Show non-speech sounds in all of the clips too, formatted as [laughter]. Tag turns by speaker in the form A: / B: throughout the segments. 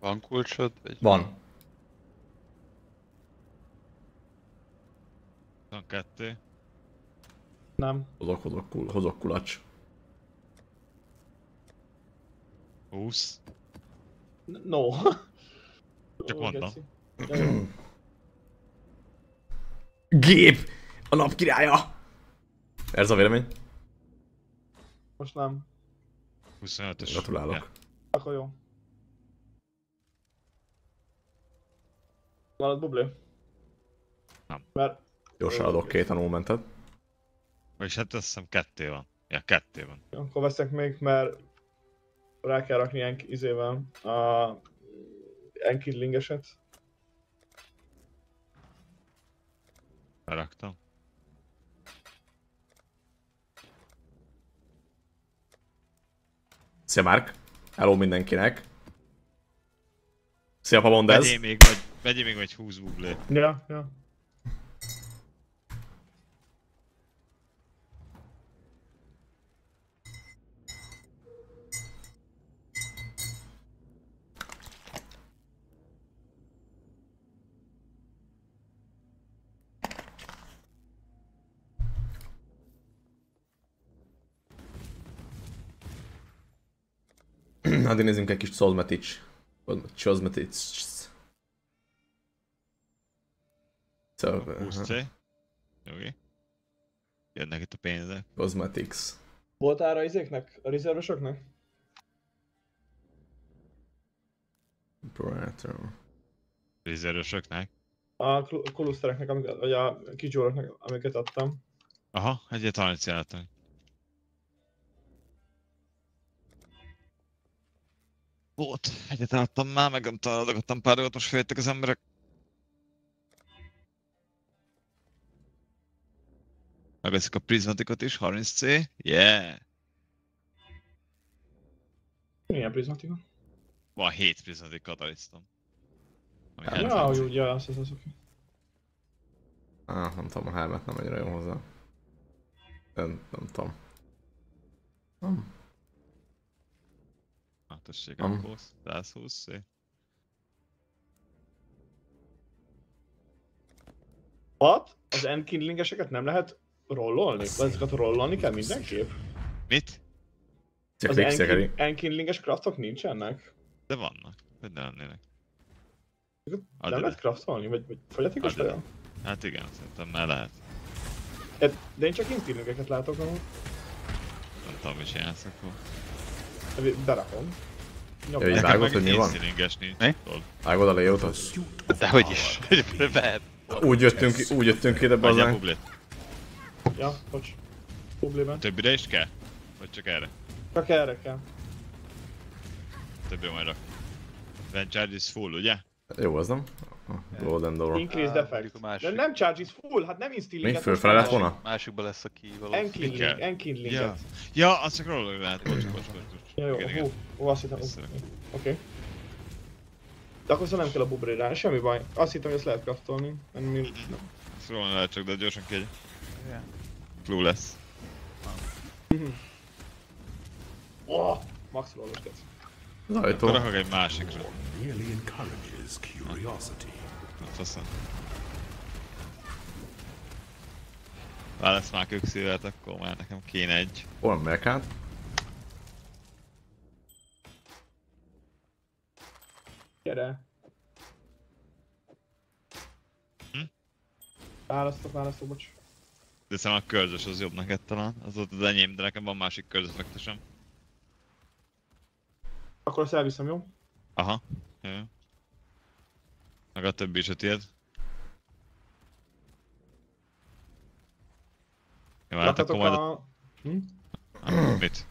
A: Van kulcsod? Vagy...
B: Van.
C: Van kettő.
D: Nem.
B: Hozok, hozok, kul, hozok kulacs.
C: 20.
D: N- No. [laughs]
C: Csak
D: jó. [clears throat]
B: Gép! A nap királya! Ez a vélemény?
D: Most nem.
C: 25-ös.
B: Gratulálok.
C: Ja.
D: Akkor jó. Van ott bubli?
C: Nem.
D: Mert
B: Gyorsan adok két tanulmentet.
C: Vagyis hát azt hiszem kettő van. Ja, kettő van.
D: akkor veszek még, mert rá kell rakni ilyen izével a enkidlingeset.
C: Beraktam.
B: Szia Márk! Hello mindenkinek! Szia Pamondez!
C: Vegyél még vagy, vegyél még vagy 20 bublé.
D: Ja, ja.
B: Addig nézzünk egy kis Cosmetics. Cosmetics. Szóval,
C: 20 C. Jogi. Jönnek itt a pénzek.
B: Cosmetics.
D: Volt ára izéknek? A rezervosoknak?
B: Operator.
C: Rizerősöknek.
D: A kulusztereknek, amiket, vagy a kicsóroknak, amiket adtam.
C: Aha, egyet 30 jelentem. Volt, egyet adtam már, meg nem találgattam pár dolgot, most féltek az emberek. Megveszik a prizmatikot is, 30C. Yeah!
D: Milyen prizmatika?
C: Van 7 prizmatik kataliztom. Ami
D: Ja,
C: 70.
D: hogy úgy, ja, az, az, az, oké.
B: Ah, nem tudom, a helmet nem annyira jó hozzá. Nem, nem tudom. Nem.
C: Na, tessék,
B: Am.
C: akkor 120 C.
D: Hat? Az enkindlingeseket nem lehet rollolni? Vagy ezeket rollolni kell mindenképp?
C: Mit?
B: Csak
D: Az enkindlinges craftok nincsenek?
C: De vannak. Hogy ne lennének.
D: Nem lehet craftolni? Vagy, vagy fogyatékos fel?
C: Hát igen, szerintem már lehet.
D: De én csak instillingeket látok amúgy.
C: Nem tudom, mit csinálsz akkor.
D: Berakom. Nyom.
B: Jó, így
C: Nekem
B: vágod, hogy mi van?
A: Mi?
B: Vágod a layoutot?
A: Dehogy is. Lehet.
B: Úgy jöttünk, úgy jöttünk ide,
C: Adjál
B: bazdmeg.
D: Ja, bocs. Publiben.
C: Többire is kell? Vagy csak erre?
D: Csak erre kell.
C: Többire majd rak. Event charge is full, ugye?
B: Jó, az nem? A Golden Door.
D: Increase defect.
A: a másik.
D: De nem charge is full, hát nem
B: Mi?
D: instillinget.
B: Fölfele lett volna?
A: Másikba lesz a ki valószínűleg.
D: Enkindling,
C: kell?
D: enkindlinget.
C: Ja. Ja, az csak róla lehet. Bocs, bocs, bocs, bocs.
D: Ja, jó,
C: Igen,
D: hú,
C: igen.
D: hú, azt hittem, oké. Okay. De akkor szóval nem kell a bubri rá, semmi baj. Azt hittem, hogy ezt lehet craftolni. Nem, mi, nem.
C: Szóval lehet csak, de gyorsan kiegy.
A: Igen.
C: Clue lesz.
D: Oh, max.
B: Az
C: Akkor
B: ajtó.
C: rakok egy másikra. Na faszom. Ha lesz már kökszívet, akkor már nekem kéne egy.
B: Hol megyek át?
D: Gyere.
C: Hm?
D: Választok, választok, bocs.
C: De szerintem a körzös az jobb neked talán. Az volt az enyém, de nekem van másik körzöfektesem.
D: Akkor azt elviszem, jó?
C: Aha. Jó. Meg a többi is a tiéd. Jó, hát akkor majd...
D: a... Hm?
C: A... Mit?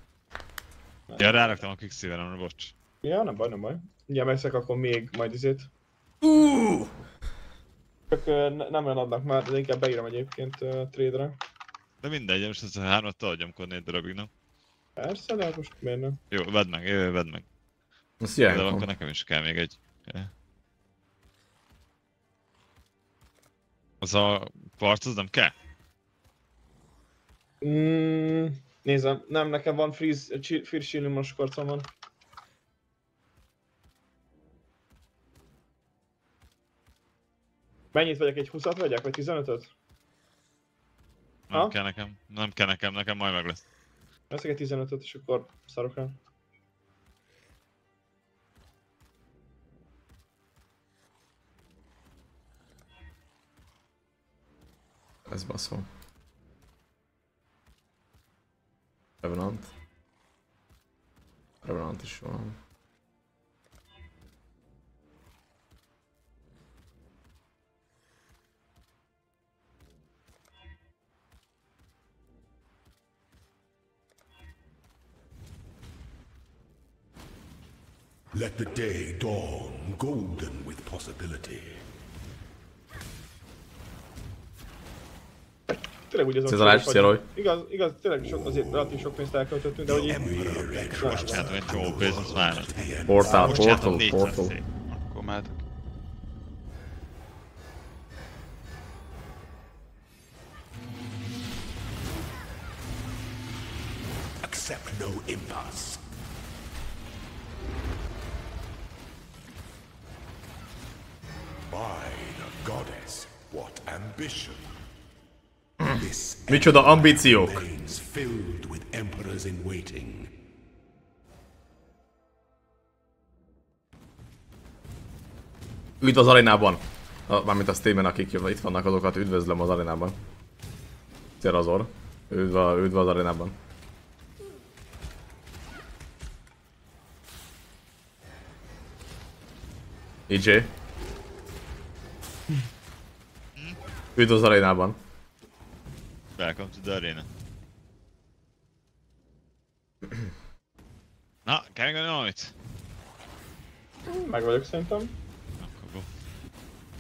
C: Ja, ráraktam a Quicksilver-emre, bocs.
D: Ja, nem baj, nem baj. Ugye megszek akkor még majd izét. Csak nem olyan adnak már, de inkább beírom egyébként trade-re.
C: De mindegy, most ezt a hármat adjam négy darabig, nem?
D: Persze, de hát most miért nem?
C: Jó, vedd meg, jó, vedd meg.
B: Szia,
C: De akkor nekem is kell még egy. Az a kvarc, az nem kell?
D: Mm, nézem, nem, nekem van freeze, shielding most karcom van. Mennyit vegyek? Egy 20-at vegyek? Vagy 15-öt?
C: Nem
D: Ha?
C: kell nekem, nem kell nekem, nekem majd meg lesz.
D: Veszek egy 15-öt, és akkor szarok el.
B: Ez baszó. Revenant. Revenant is van.
E: Let the day dawn golden with possibility.
D: Tényleg úgy azon
B: Cezarás,
D: sok
B: szia,
D: vagy-
B: Roy.
D: Igaz, igaz, tényleg sok, azért relatív sok pénzt elköltöttünk, de hogy így...
C: Most csináltam egy csomó pénzt, azt már.
B: Portál, portal, portal.
A: Akkor mehetek.
E: Accept no impasse. By the goddess, what ambition! this
B: Micsoda ambíciók!
E: filled with emperors in waiting.
B: Üdv az arénában! A, mármint a Steamen, akik itt vannak, azokat üdvözlöm az arénában. Szia Razor. Üdv, a, üdv az arénában. EJ. Üdv az arénában.
C: Welcome to the arena. Na, kell még valamit?
D: Meg vagyok szerintem.
C: Akkor go.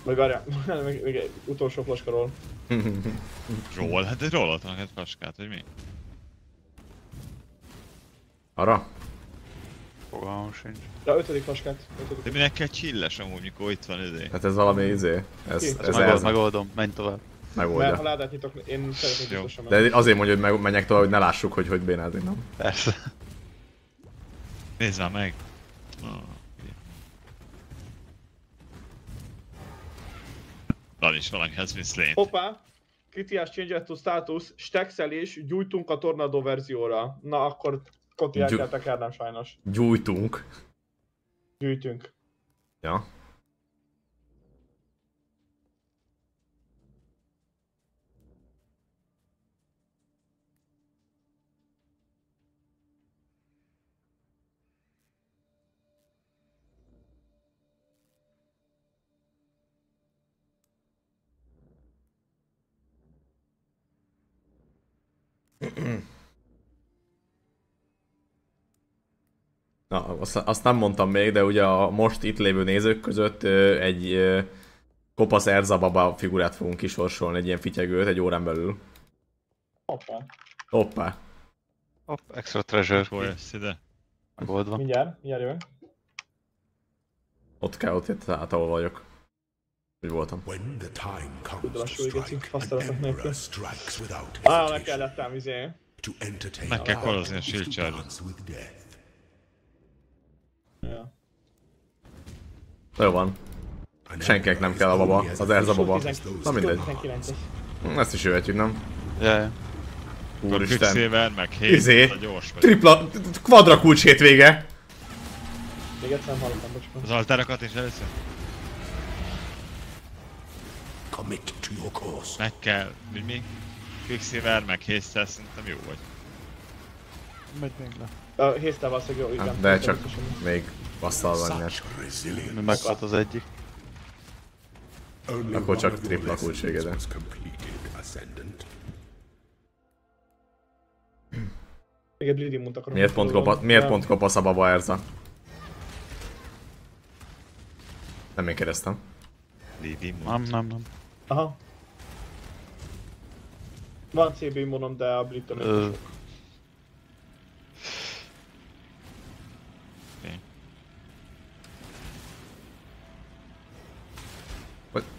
D: Vagy várjál, [laughs] még, még egy utolsó flaskaról. [laughs]
C: Roll, hát egy rollatnak egy paskát, vagy mi?
B: Arra?
A: Fogalmam sincs.
D: De ötödik flaskát. Ötödik.
C: De minek kell csilles amúgy, mikor itt van izé?
B: Hát ez valami izé. Ez, ez
A: Megold,
B: ez
A: megoldom, menj tovább.
D: Mert ha
B: megoldja.
D: ládát nyitok, én szeretnék biztosan.
B: De azért mondja, hogy meg, menjek tovább, hogy ne lássuk, hogy hogy bénázik, nem?
A: Persze.
C: Nézd már meg! Ugye. Van is valami been slain.
D: Hoppá! Kritiás change to status, stexelés, gyújtunk a tornado verzióra. Na akkor Koti el
B: Gyú-
D: kell tekernem sajnos.
B: Gyújtunk.
D: Gyűjtünk.
B: Ja. Na, azt, azt nem mondtam még, de ugye a most itt lévő nézők között egy kopasz Erzababa figurát fogunk kisorsolni, egy ilyen fityegőt egy órán belül.
D: Hoppá.
B: Hoppá.
A: Hopp, extra treasure.
C: Hol jössz ide?
A: Megoldva.
D: Mindjárt, mindjárt jövök.
B: Ott kell, ott jött át, ahol vagyok. Úgy voltam.
E: When the time comes
D: Tudod,
E: to
D: lassul igazán,
E: strike, an
D: fasztalatok nélkül.
E: emperor strikes without
D: Ah, meg
E: hesitation
D: kellettem izé.
C: Meg kell kolozni a shield
D: Ja.
B: Jó van.
E: An
B: Senkinek nem kell a baba, az Erza baba. Na mindegy.
D: 19-es.
B: Ezt is jöhetjük, nem?
A: Ja, ja.
B: Úristen.
C: Quicksilver, meg hét,
B: Izé.
C: a gyors vagy.
B: Tripla, kvadra kulcs hétvége.
D: Még egyszer nem hallottam, bocsánat.
C: Az altárakat is először?
E: Commit to your course.
C: Meg kell, hogy mi? Quicksilver, meg Haste, szerintem jó vagy.
A: Megy még le.
D: A Hésztel valószínűleg jó, igen.
B: Hát, de csak még basszal van.
A: Mi meghalt az egyik.
B: Akkor csak tripla
E: Ascendant.
D: Még egy Bleeding akarom.
B: Miért pont, kopa, miért pont kopasz a baba Erza? Nem én kérdeztem.
C: Lady
A: Nem, nem, nem.
D: Aha. Van CB immunom, de a
A: Ö,
B: Vagy,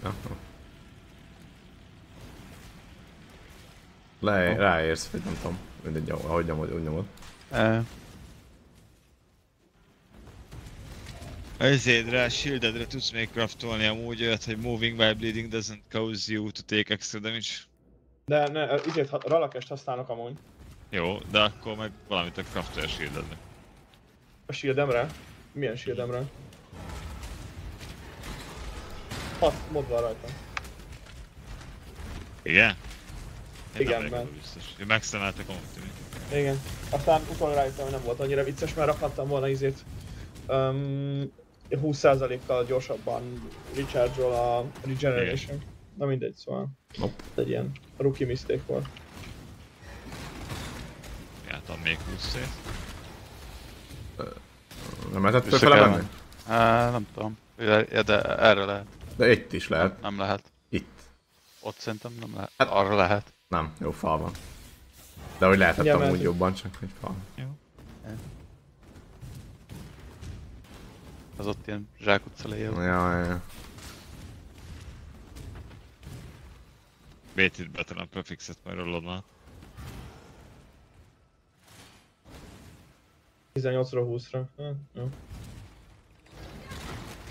B: ja, ja. Le, ráérsz, vagy nem tudom. Mindegy, ahogy nyomod, úgy nyomod.
A: e,
C: Ezédre, shieldedre tudsz még craftolni amúgy olyat, hogy moving while bleeding doesn't cause you to take extra damage.
D: De ne, izét, ha- ralakest használok amúgy.
C: Jó, de akkor meg valamit a craftolja a shieldedre.
D: A shieldemre. Milyen shieldemre? Hat mod van rajta.
C: Igen? Én
D: Igen, mert-
C: biztos. Én megszemeltek tűnik.
D: Igen. Aztán utána rájöttem, hogy nem volt annyira vicces, mert rakhattam volna izét. Um, 20%-kal gyorsabban recharge a regeneration. Na mindegy, szóval.
B: Nope.
D: Egy ilyen rookie mistake volt.
C: Jártam még 20 szét.
B: Nem lehetett
A: kell
B: menni?
A: menni. Á, nem tudom. Ja, de erre lehet.
B: De itt is lehet.
A: Nem lehet.
B: Itt.
A: Ott szerintem nem lehet.
B: Hát-
A: Arra lehet.
B: Nem, jó fal van. De hogy lehetett
D: Igen,
B: amúgy jobban, csak hogy fal.
A: Az ott ilyen zsákutca léjjel.
B: Ja, ja, ja.
C: Beton a prefixet, majd rollod már.
D: 18-ra 20-ra. Hát, jó.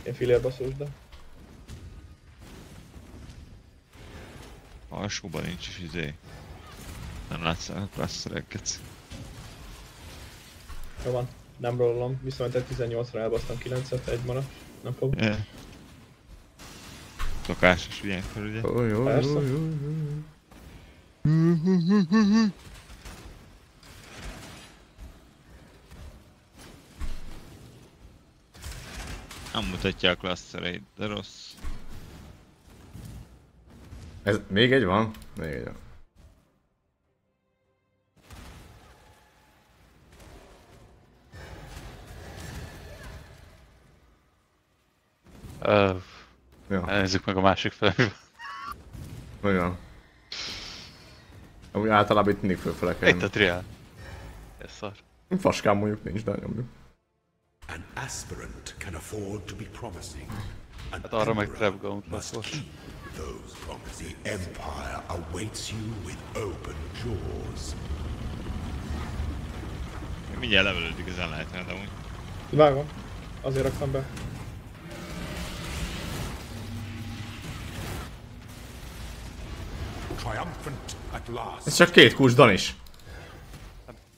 D: Ilyen filérbaszós, de.
C: Alsóban nincs is izé. Nem látsz a clustereket.
D: Jó van. Nem rollom, viszont egy 18-ra elbasztam 9-et, egy maradt. Nem fog.
C: Yeah. Szokásos ilyenkor ugye.
B: Jó, jó,
D: Persze.
B: jó, jó, jó.
C: Nem mutatja a clustereit, de rossz.
B: Ez még egy van? Még egy van.
A: Ö,
B: Ja,
A: Nézzük meg a másik felé.
B: olyan. Amúgy általában itt mindig fölfele kell.
A: Itt a triál. Ez szar.
B: Faskám mondjuk nincs, de nyomjuk.
E: An aspirant can afford to be promising. An
A: Hát arra meg Trap Gauntlet volt.
E: Those promises. The empire awaits you with open jaws.
C: Mindjárt levelődik az enlightened de amúgy.
D: Vágom. Azért raktam be.
E: Triumphant at last.
B: Ez csak két kusdan is.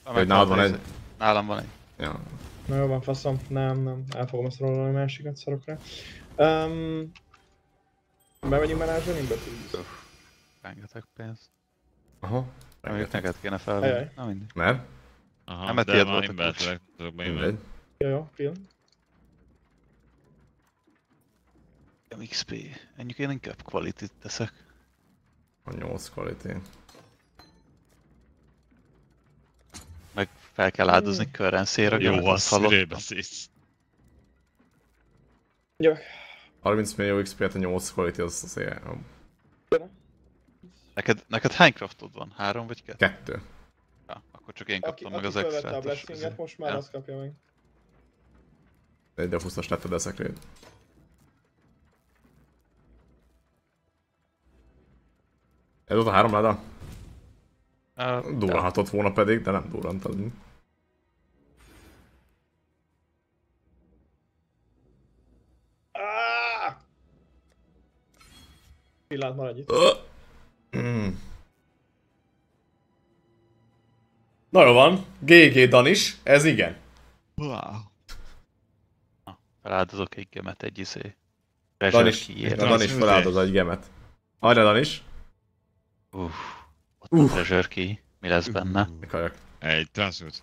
B: Vagy nálad van egy?
A: Nálam van egy.
B: Ja.
D: Na jó van, faszom. Nem, nem. El fogom ezt rollalni a másikat, szarok rá. Um, Bemegyünk menedzserünkbe?
A: Rengeteg pénz.
B: Aha.
A: Mondjuk neked kéne
D: Ajaj.
A: felvenni. Na mindegy.
B: Mert?
C: Aha,
A: Nem, mert tiéd volt a
C: tudok
B: Mindegy.
D: Jó, jó, film.
A: XP. Ennyi én inkább quality teszek.
B: A 8 quality.
A: Meg fel kell áldozni currency-ra.
C: Jó,
A: azt
C: az
A: hallottam.
C: beszélsz?
D: Jó.
B: 30 millió XP-t a 8 quality az az ilyen.
A: Neked, neked hány craftod van? Három vagy kettő?
B: Kettő.
A: Ja, akkor csak én
D: Aki,
A: kaptam meg
D: aki
A: az
D: felvette
A: extra
D: a blessinget, most már azt kapja meg.
B: Egy de 20-as letted ezekre. Ez ott a három leda? Durranhatott volna pedig, de nem durrantad.
D: Pillanat, maradj itt.
B: Mm. Na jó van, GG Danis, ez igen.
C: Wow.
A: Feláldozok egy gemet egy izé.
B: Danis,
A: key-ért.
B: Danis feláldoz egy gemet. Hajrá Danis,
A: Uff. Ott
B: Uff.
A: a treasure key. Mi lesz benne?
B: kajak.
C: Egy transmute.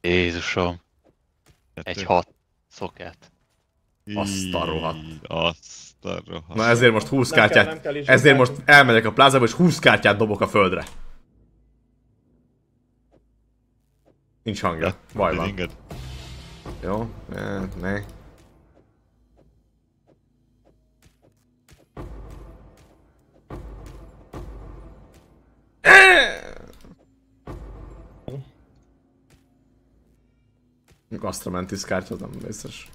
A: Jézusom.
C: Kettő.
A: Egy hat szoket.
B: Azt a rohadt.
C: Azt a rohadt.
B: Na ezért most 20
D: Nem kell,
B: kártyát,
D: nem kell
B: ezért most elmegyek a plázába és 20 kártyát dobok a földre. Nincs hangja, baj van.
C: Inged.
B: Jó, ne, ne. Gasztramentis kártya, az nem biztos.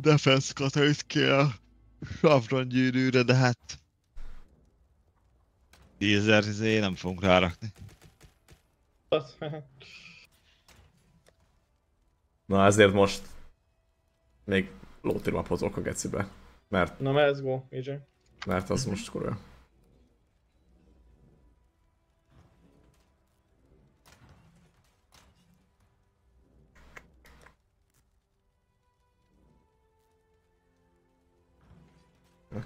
C: Defense katait kell. Savron gyűrűre, de hát... 10.000 izé nem fogunk rárakni.
B: Na ezért most még lótírmap hozok a gecibe. Mert,
D: Na, let's go, AJ.
B: mert az most kurva.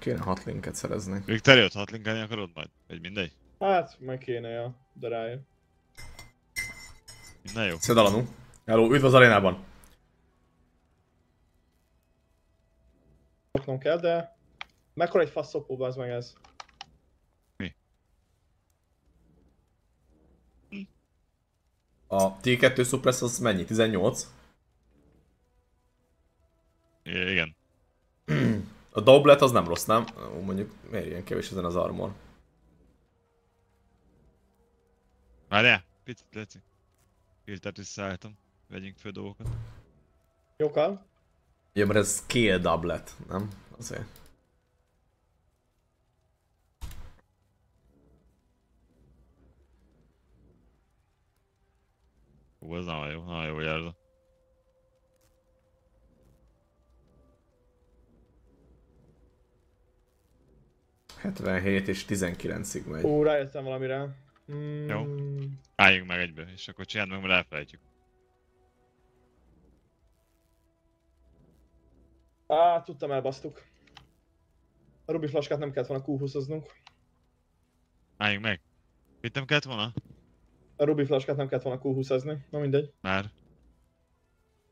B: Kéne hat linket szerezni.
C: Victoriot hatlinkelni akarod majd? Vagy mindegy?
D: Hát, meg kéne, ja, de rájön.
C: Na jó.
B: Szedalanú. Hello, üdv az arénában!
D: Szoknom kell, de... Mekkora egy faszopó, az meg ez?
B: A T2 Suppress az mennyi? 18?
C: I- igen.
B: A Doublet az nem rossz, nem? Ó, Mondjuk miért ilyen kevés ezen az armor?
C: Várjál, picit leci. Filtert visszaálltam. Vegyünk föl dolgokat.
D: Jókal?
B: Ja, mert ez scale doublet, nem? Azért.
C: Hú, ez nagyon jó, nagyon jó jelző.
B: – 77 és 19-ig megy.
D: Ú, rájöttem valamire. Mm,
C: Jó. Álljunk meg egybe, és akkor csináld meg, mert elfelejtjük.
D: Á, tudtam, elbasztuk. A Ruby flaskát nem kellett volna Q20-oznunk.
C: Álljunk meg. Mit nem kellett volna?
D: A Ruby flaskát nem kellett volna Q20-ozni. Na mindegy.
C: Már.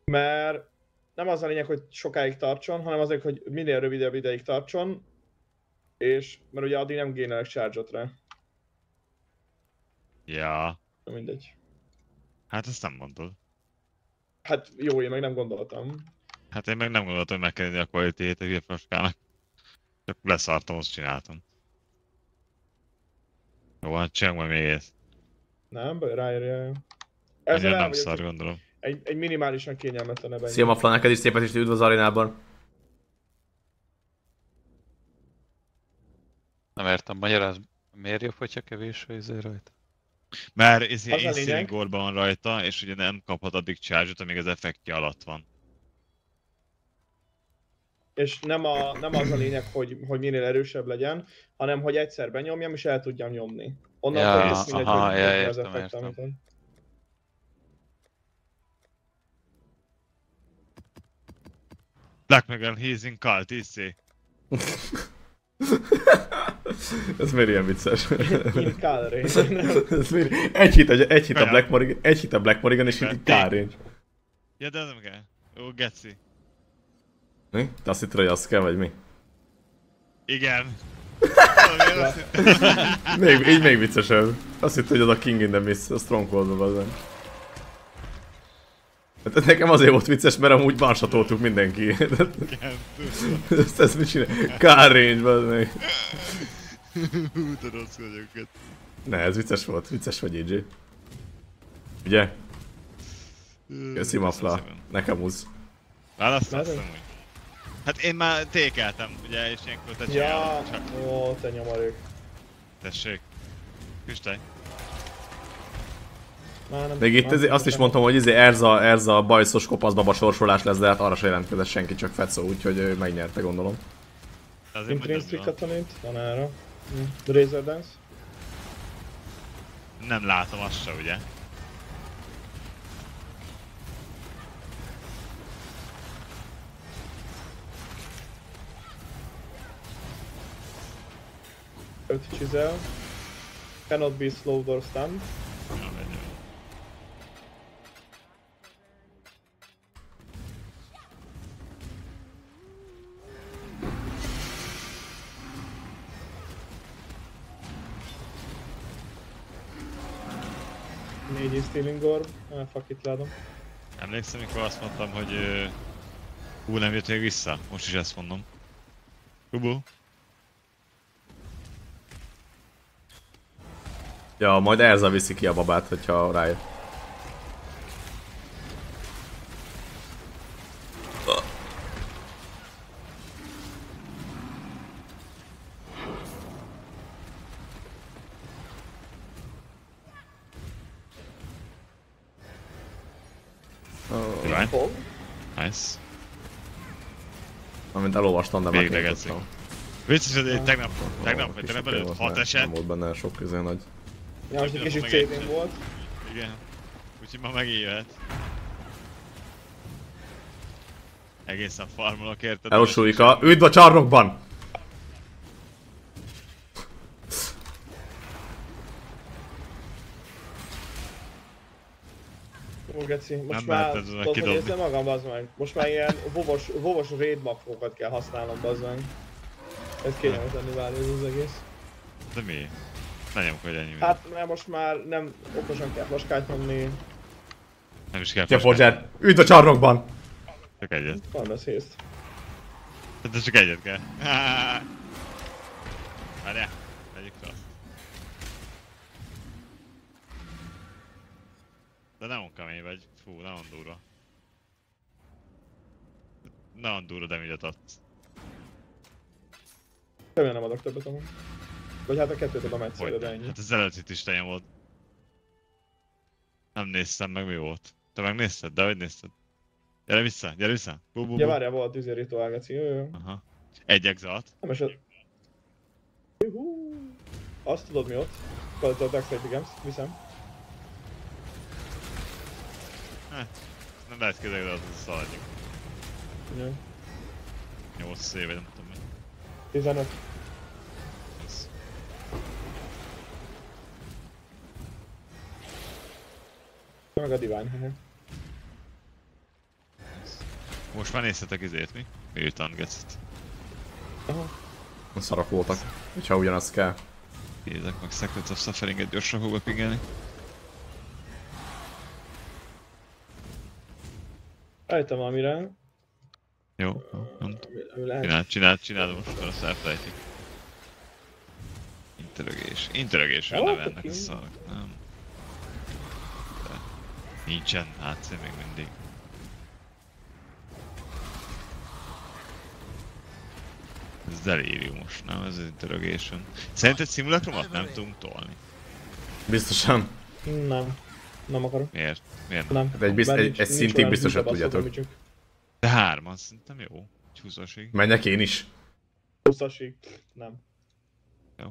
D: Mert nem az a lényeg, hogy sokáig tartson, hanem azért, hogy minél rövidebb ideig tartson. És, mert ugye addig nem génelek charge rá.
C: Ja.
D: Na mindegy.
C: Hát ezt nem mondod.
D: Hát jó, én meg nem gondoltam.
C: Hát én meg nem gondoltam, hogy meg kell írni a quality-ét a hülye fraskának. Csak leszartam, azt csináltam. Jó, hát csináljunk majd még ezt.
D: Nem, baj, ráérje. El
C: nem szar,
D: csak
C: gondolom.
D: egy, egy minimálisan kényelmetlenebb.
B: Szia Mafla, neked is szépet is üdv az arénában.
A: Nem értem, magyaráz, miért jobb, hogyha kevés a izé rajta?
C: Mert ez
D: a
C: ilyen van rajta, és ugye nem kaphat addig charge amíg az effektje alatt van.
D: És nem, a, nem az a lényeg, hogy, hogy minél erősebb legyen, hanem hogy egyszer benyomjam és el tudjam nyomni. Onnan
A: Ja,
D: ja, mindegy,
A: aha,
D: hogy
A: ja,
D: mi az
A: értem,
D: effekt,
A: értem.
D: amit.
C: Black Megan, he's in cult, izé. [laughs] [laughs]
B: Ez miért ilyen vicces?
D: In Calray.
B: Ez miért? Egy hit, a- egy hit a. Black Morrigan, egy hit a Black Morrigan és Car range.
C: Ja, de ez nem kell. Ó, geci.
B: Mi? Te azt hitted, hogy az kell, vagy mi?
C: Igen. Azt [laughs] hittem.
B: Még, így még viccesebb. Azt hitted, hogy az a King in the Mist, a Stronghold-ban bazen. Hát nekem azért volt vicces, mert amúgy bansatoltuk mindenki.
C: Igen, tudom. [laughs]
B: ezt, ezt mit csinál? Car range, meg.
C: De rossz vagyok.
B: Ne, ez vicces volt, vicces vagy EJ. Ugye? Köszi Mafla, nekem úsz.
C: Választasz
D: Látom.
C: amúgy? Hát én már tékeltem, ugye, és ilyenkor te
D: ja,
C: csinálod, csak
D: ó, te nyomarék.
C: tessék. Küstelj.
B: Még itt ez, azt is mondtam, hogy izé Erza, Erza bajszos kopaszbaba sorsolás lesz, de hát arra se jelentkezett senki, csak Fetszó, úgyhogy ő megnyerte gondolom.
C: Hogy
D: katonit, van erre. Hm. Razor Dance.
C: nem látom azt se, ugye?
D: Öt chisel. Cannot be slowed or stunned.
C: Na,
D: Négy is Stealing Orb. Ah, fuck it, leadom.
C: Emlékszem, mikor azt mondtam, hogy hú, nem jött még vissza? Most is ezt mondom. Kubu?
B: Ja, majd Erza viszi ki a babát, hogyha rájön.
C: Divine.
D: Fog.
C: Nice.
B: Amint elolvastam, de
C: Végre
B: megnyitottam.
C: Vicces, hogy egy tegnap, tegnap, vagy tegnap
B: oké
C: előtt
B: volt,
C: 6
B: nem-
C: eset.
B: Nem volt benne sok közé nagy.
D: Ja, most egy kicsit CD volt.
C: Igen. Úgyhogy ma megint jöhet. Egészen farmolok érted?
B: Hello Sulika, üdv a csarnokban!
D: Geci, most
C: Nem
D: már, tudod, hogy érzem magam, bazd meg. Most már ilyen vovos, vovos raid makrokat kell használnom, bazd meg. Ez kényelmetlenül válik ez az egész.
C: De mi? Ne nyomk, hogy ennyi.
D: Hát, mert most már nem okosan kell flaskát nyomni.
C: Nem is kell fosni.
B: Fogger, üdv a csarnokban!
C: Csak egyet.
D: Van hészt.
C: De csak egyet kell. [laughs] Várjál, De nem kemény vagy. Fú, nagyon durva. Nagyon durva damage-et adsz.
D: Remélem nem adok többet amúgy. Vagy hát a kettőt adom egyszerre, de ennyi.
C: Hát az előtt is teljesen volt. Nem néztem meg mi volt. Te megnézted? De hogy nézted? Gyere vissza, gyere vissza. Bu, bu,
D: Ja,
C: bu.
D: várjál, volt tűzi rituál, geci. Jó, jó.
C: Aha. Egy exalt.
D: Nem esett. Juhú. Azt tudod mi ott? Quality of Dexterity Games, viszem.
C: Nem lehet kézzel, de az szaladjuk.
D: Jó.
C: 8 éve, nem tudom mi.
D: 15.
C: Ez.
D: Meg a Divine, hehe.
C: Most már nézhetek izét mi? Mutant Getsit.
D: Aha.
B: Szarok voltak. Hogyha ugyanaz kell.
C: Nézek meg Secrets of Suffering-et gyorsan fogok pigelni.
D: Rájöttem valamire.
C: Jó,
D: lehet.
C: Csináld, csináld, csináld most, mert azt elfelejtik. Interrogés. Interrogés,
D: Jó,
C: nem ennek a szarok, nem. De nincsen HC még mindig. Ez deliriumos, nem? Ez az interrogation. Szerinted simulakrumot nem tudunk tolni?
B: Biztosan.
D: Nem. Nem akarok.
C: Miért? Miért?
D: Nem.
B: Hát egy bizt-
D: Mert
B: egy- egy szintig biztosan tudjátok.
C: De hárman szerintem jó. Csúszósig.
B: Menjek én is.
D: 20-asig. Nem.
C: Jó.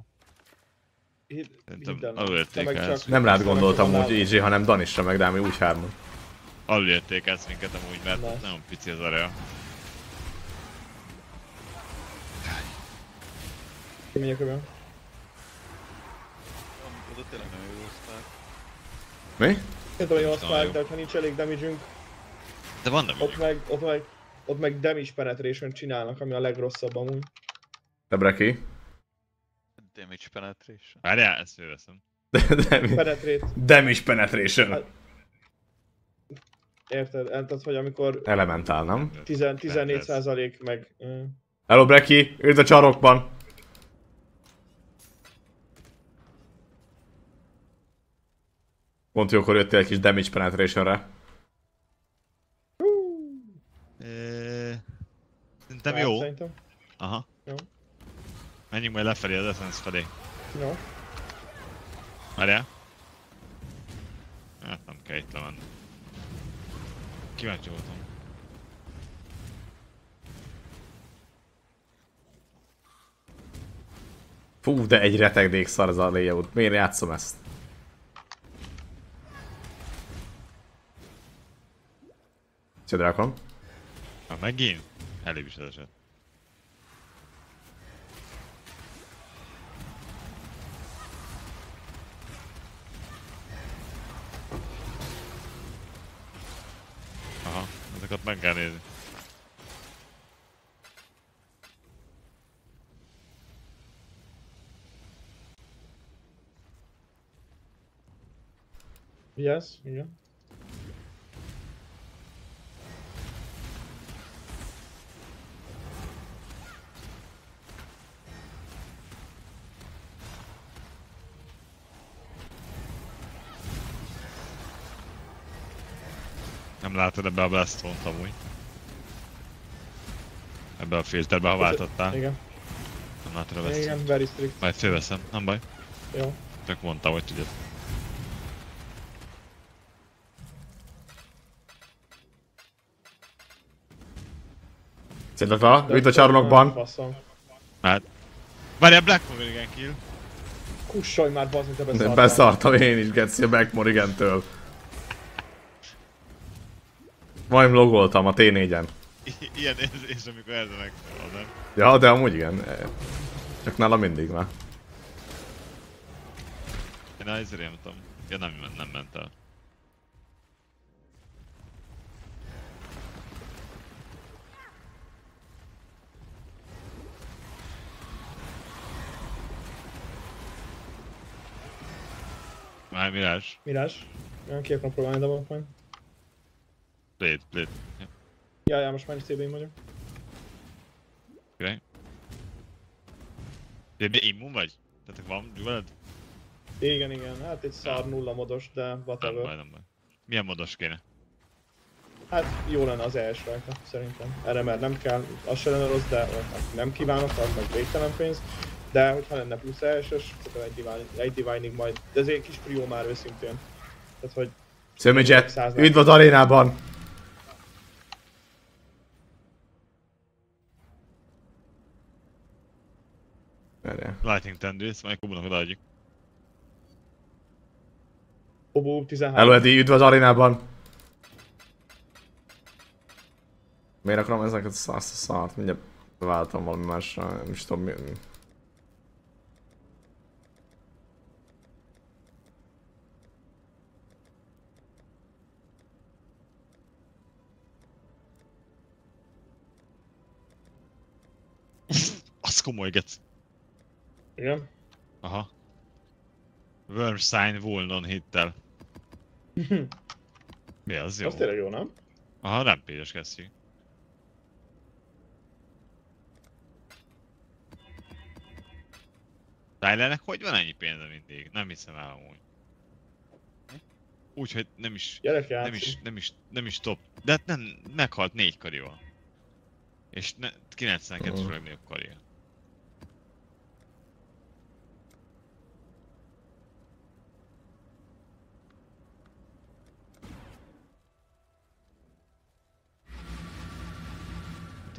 C: Szerintem alulértékelsz.
B: Nem rád gondoltam úgy EG, hanem Danisra meg Dámi úgy hárman.
C: Alulértékelsz minket amúgy, mert
D: Nice.
C: nagyon pici az area.
D: Kimegyek öbben.
A: Oda tényleg nem jó osztály.
B: Mi?
D: Tudom, hogy azt már, de ha nincs elég damage
C: De van nem
D: ott meg, ott meg, ott meg damage penetration csinálnak, ami a legrosszabb amúgy.
B: Debreki.
A: Damage penetration.
C: Várjál, ezt fölveszem. [laughs]
B: Damage
D: Penetrate,
B: Damage penetration.
D: érted? Tehát, hogy amikor
B: Elementál, nem?
D: 10, 14% meg... ö,
B: Hello Breki, üdv a csarokban! Pont jókor jöttél egy kis damage penetrationre.
C: Szerintem jó.
D: Szerintem.
C: Aha.
D: Jó.
C: Menjünk majd lefelé az Essence felé.
D: Jó.
C: Várjál. Hát nem kell itt lemenni. Kíváncsi voltam.
B: Fú, de egy retegnék szar ez a layout. Miért játszom ezt? Szia, drákom.
C: Na megint? Elég is az eset. Aha, ezeket meg kell nézni.
D: Yes, igen.
C: látod ebbe a blast amúgy. Ebbe a filterbe, ha váltottál.
D: Igen.
C: Nem látod a.
D: Igen, very strict.
C: Majd fölveszem, nem baj.
D: Jó.
C: Csak mondta, hogy tudod.
B: Szedve üdv a csarnokban.
C: Hát. Várjál, Black Morrigan kill.
D: Kussolj már, bazd, mint
B: a
D: beszartam.
B: Beszartam én is, Getsy, a Black Morrigan-től. Majd logoltam a T4-en.
C: I- Ilyen érzés, amikor a megfelel, nem?
B: Ja, de amúgy igen. eh, Csak nála mindig már.
C: Én ezért nem tudom. Ja nem, ment- nem ment el. Már Mirage.
D: Mirás. Olyan ki akarom próbálni, de van majd.
C: Blade, Blade.
D: Ja, ja, most már is CB-n vagyok.
C: Király. De mi immun vagy? Tehát van dueled?
D: Igen, igen, hát egy szar nulla modos, de
C: Nem
D: whatever.
C: baj, nem baj. Milyen modos kéne?
D: Hát jó lenne az ES rajta, szerintem. Erre már nem kell, az se lenne rossz, de hát nem kívánok, az meg végtelen pénz. De hogyha lenne plusz ES-es, akkor egy, divine, egy divining majd. De ez egy kis prió már őszintén. Tehát, hogy
B: Szömidzset, üdv az arénában! Várjál.
C: Lightning Tendrils, majd Kubunak odaadjuk.
D: Obó 13.
B: Hello Eddie, üdv az arénában! Miért akarom ezeket a szart, szart? Mindjárt váltam valami másra, nem is tudom mi...
C: Az komoly gec.
D: Igen.
C: Aha. Worm Sign Volnon hittel. [laughs] Mi az jó?
D: Az tényleg jó, nem?
C: Aha, rampage-es kezdjük. Tylernek hogy van ennyi pénze mindig? Nem hiszem el amúgy. Úgyhogy nem is,
D: Gyerek
C: nem is, nem is, nem is top. De hát nem, meghalt négy karival. És ne, 92-es
B: Mhm.
C: legnagyobb karja.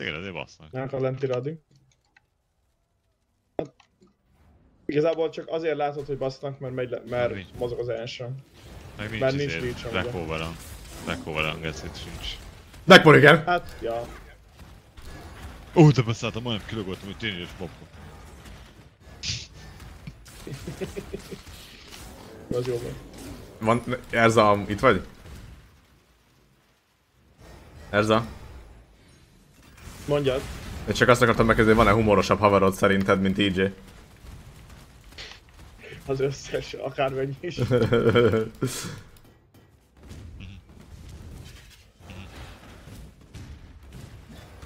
C: Tényleg azért basznak.
D: Nem akar lentire adni. Hát, Igazából csak azért látod, hogy basznak, mert, megy le,
C: Nincs.
D: mert mozog az első.
C: Meg nincs,
D: Már
C: nincs
D: nincs.
C: Overon. Black Overon gecit sincs.
B: Back Morrigan!
D: Hát, ja.
C: Ó, de beszálltam, majdnem kilogoltam, hogy tényleg popko. [laughs]
D: Az jó volt.
B: Van, Erza, itt vagy? Erza?
D: Mondjad.
B: Én csak azt akartam megkérdezni, van-e humorosabb haverod szerinted, mint EJ?
D: Az összes, akármennyi is.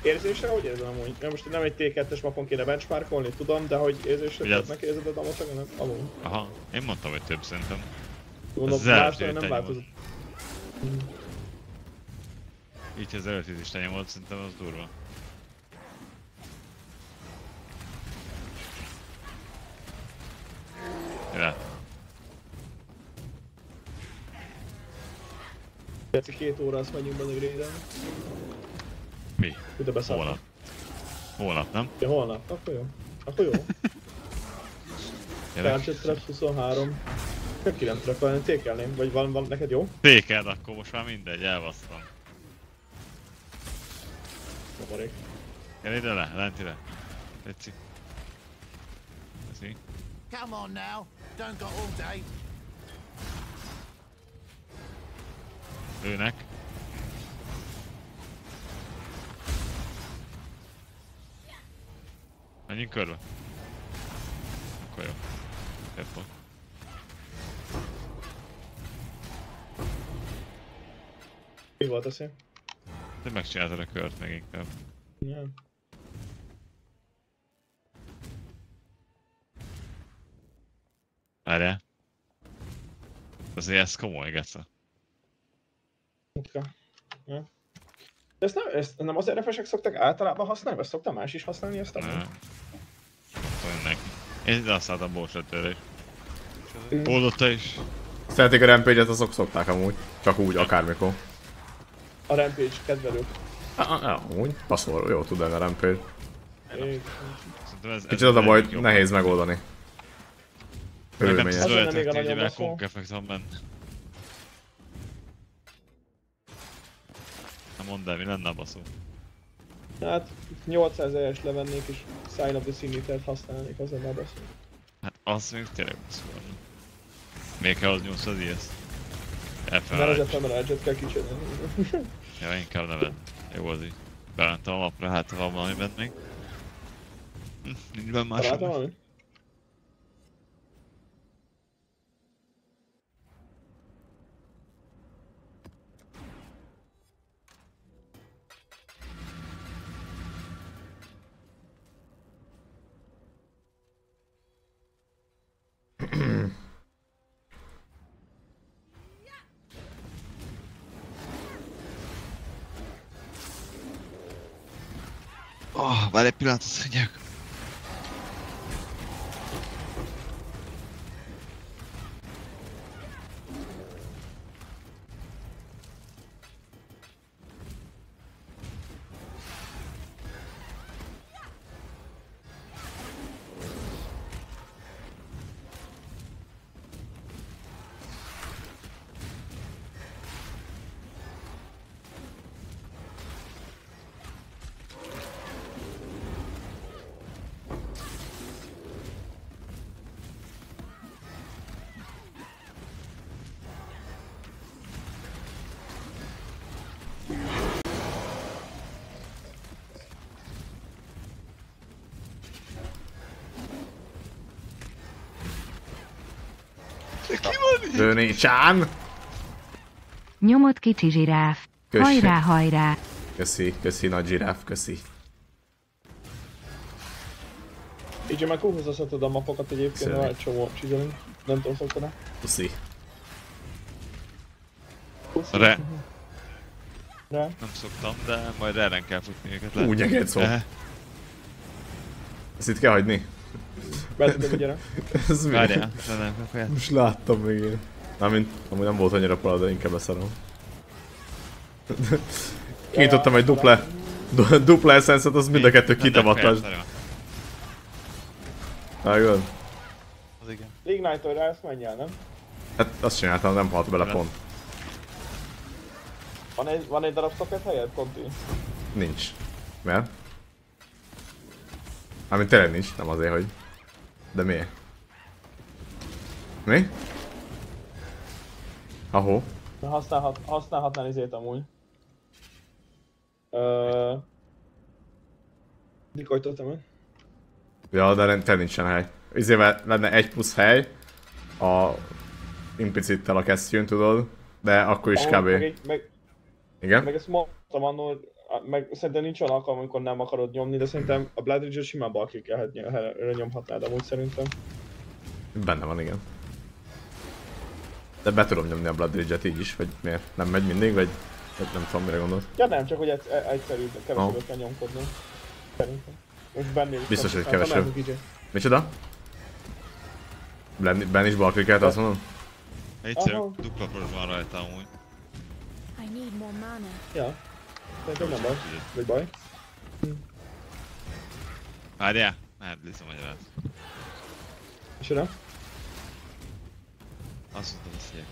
D: Érzésre hogy érzem amúgy? Mert most nem egy T2-es mapon kéne benchmarkolni, tudom, de hogy érzésre tudnak érzed a damot, nem? Amúgy.
C: Aha, én mondtam, hogy több szerintem.
D: Mondom,
C: első
D: nem változott.
C: Így az előtt is tenyém volt, szerintem az durva. Ja,
D: Geci két óra, azt megyünk be gréden.
C: mi?
D: Ide beszálltam.
C: Holnap. Holnap, nem?
D: Ja, holnap. Akkor jó. Akkor jó. Target trap 23. Csak ki nem trapelni, tékelném. Vagy van, van neked jó?
C: Tékeld, akkor most már mindegy, elbasztam.
D: Nyomorék.
C: Gyere ide le, lentire. Tetszik.
F: Come on now. Don't got all day.
C: Őnek. Menjünk körbe. Akkor jó. Tempo.
D: Mi volt a szín?
C: Te megcsináltad a kört meg inkább.
D: Ja.
C: Várjál. Azért ez komoly, Geca.
D: Ja. De ezt nem, ezt nem az RFS-ek szoktak általában használni, vagy szokta más is használni ezt a
C: neki. Én ide azt is.
D: Mm.
C: Oldotta is.
B: Szeretik a rampage-et, azok szokták amúgy. Csak úgy, akármikor.
D: A Rampage kedvelők.
B: Ah, ah, Amúgy, passzol, jó tud a rampage. Kicsit az a baj, nehéz megoldani.
C: Tudod
D: Az
C: olyan
D: még baszó.
C: konk effekt van benne. Na mondd el, mi lenne a baszó?
D: Hát 800 es levennék és Sign of the Signature-t használnék, az lenne a baszó.
C: Hát az még tényleg baszó lenne. Miért kell az 800 ilyet?
D: Mert az
C: Elfelejts.
D: ephemerage kell kicserélni. [laughs]
C: Ja, inkább neved. Jó az így. Bementem a mapra, hát ha van valami bent még. Hm, Nincs benne más.
D: Találtam valami?
C: Oh, várj egy pillanatot, [laughs] szedjek.
B: Döni Csán!
G: Nyomott kicsi zsiráf.
B: Köszi.
G: Hajrá, hajrá.
B: Köszi, köszi nagy zsiráf, köszi.
D: Így meg húzhatod a mapokat egyébként, van egy csomó csizelünk. Nem tudom, szoktad
B: Köszi.
C: Re.
D: Rá.
C: Nem szoktam, de majd erre kell futni őket.
B: Úgy egész szó. Ezt itt kell hagyni?
D: Be tudom, gyere.
B: Ez mi?
C: Várjál, nem.
B: Most láttam még én. Na, mint, amúgy nem volt annyira pala, de inkább leszarom. [laughs] Kinyitottam egy dupla, du- dupla essence az mind a kettő kitavatás. Vágod?
A: Az igen.
D: Ignite-ol rá, ezt menj el, nem?
B: Hát azt csináltam, nem halt bele pont.
D: Van egy, van egy darab socket helyed, Conti?
B: Nincs. Mert? Mármint tényleg nincs, nem azért, hogy... De miért? Mi? Ahó.
D: De használhat, használhatnál izét amúgy. Ö... Mikor töltöm el?
B: Ja, de tényleg nincsen hely. Izével lenne egy plusz hely a implicittel a kesztyűn, tudod? De akkor is kb.
D: Meg, egy- meg,
B: Igen?
D: meg ezt mondtam annól, meg szerintem nincs olyan alkalom, amikor nem akarod nyomni, de szerintem a Blood Ridge-et simán balklikkelhetnél, nyomhatnád amúgy szerintem.
B: Benne van, igen. De be tudom nyomni a Blood Ridge-et így is, vagy miért? Nem megy mindig, vagy nem tudom mire gondolsz.
D: Ja nem, csak hogy egy, e- egyszerű, kevesebbet
B: Ah.
D: kell nyomkodni. Szerintem. Is
B: Biztos, hogy
D: koncentráltam,
B: kevesebb. Micsoda? Ben, ben is balklikelt, azt mondom?
C: Egyszerű, dupla van rajta amúgy.
H: I need more mana.
D: Ja. Szerintem nem baj. Vagy baj.
C: Várjál, mehet Liza magyarát.
D: És oda?
C: Azt mondta, hogy szépen.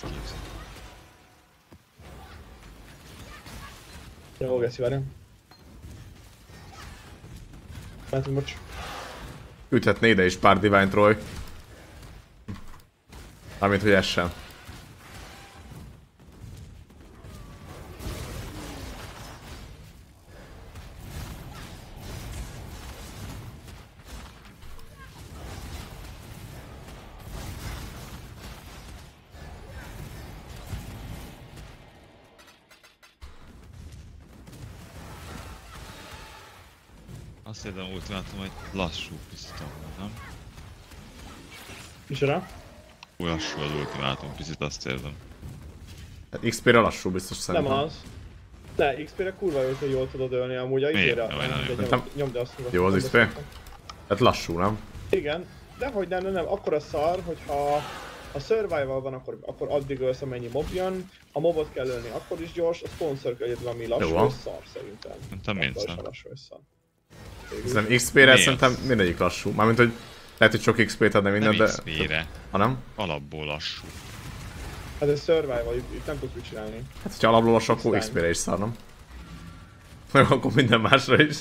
C: Hát képzel.
D: Jó, Geszi, várjam. Mehetünk, bocs.
B: Üthetné ide is pár Divine Troy. Mármint, hogy essen.
C: Azt látom, hogy lassú pisztom, nem?
D: És oda?
C: Új lassú az ultimátum, picit azt érzem.
B: Hát XP-re lassú biztos
D: Nem
B: szerintem.
D: az. De XP-re kurva jó, hogy jól tudod ölni amúgy a izére.
C: Nem, nem, nem.
D: nyomd-
B: Nem.
D: Azt nyugodtan.
B: Jó az XP? Hát lassú, nem?
D: Igen, de hogy nem, nem, nem, akkor a szar, hogyha Ha survival van, akkor, akkor addig ölsz, amennyi mob jön. Ha mobot kell ölni, akkor is gyors. A sponsor egyedül, ami lassú,
B: van.
D: és szar szerintem.
C: Nem szar.
D: lassú és szar.
B: Szerintem XP-re szerintem mindegyik lassú. Mármint, hogy lehet, hogy sok XP-t adna minden,
C: Nem
B: de...
C: XP-re.
B: Ha nem?
C: Alapból lassú.
D: Hát ez survival, itt, itt nem tudsz mit csinálni.
B: Hát, hogyha alapból lassú, akkor. XP-re is szarnom. Meg akkor minden másra is.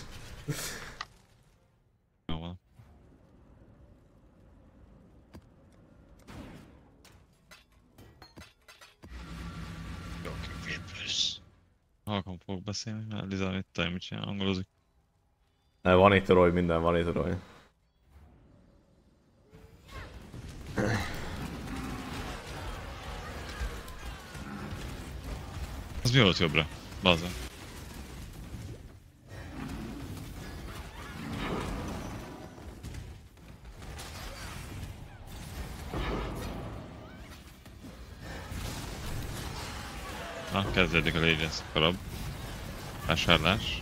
C: Halkan fogok beszélni, mert Liza itt tudom, mit csinál, angolozik.
B: Ne, Van itt Roy, minden van itt Roy.
C: Az mi volt jobbra? Baza. Na, kezdődik a Legends karab. Vásárlás.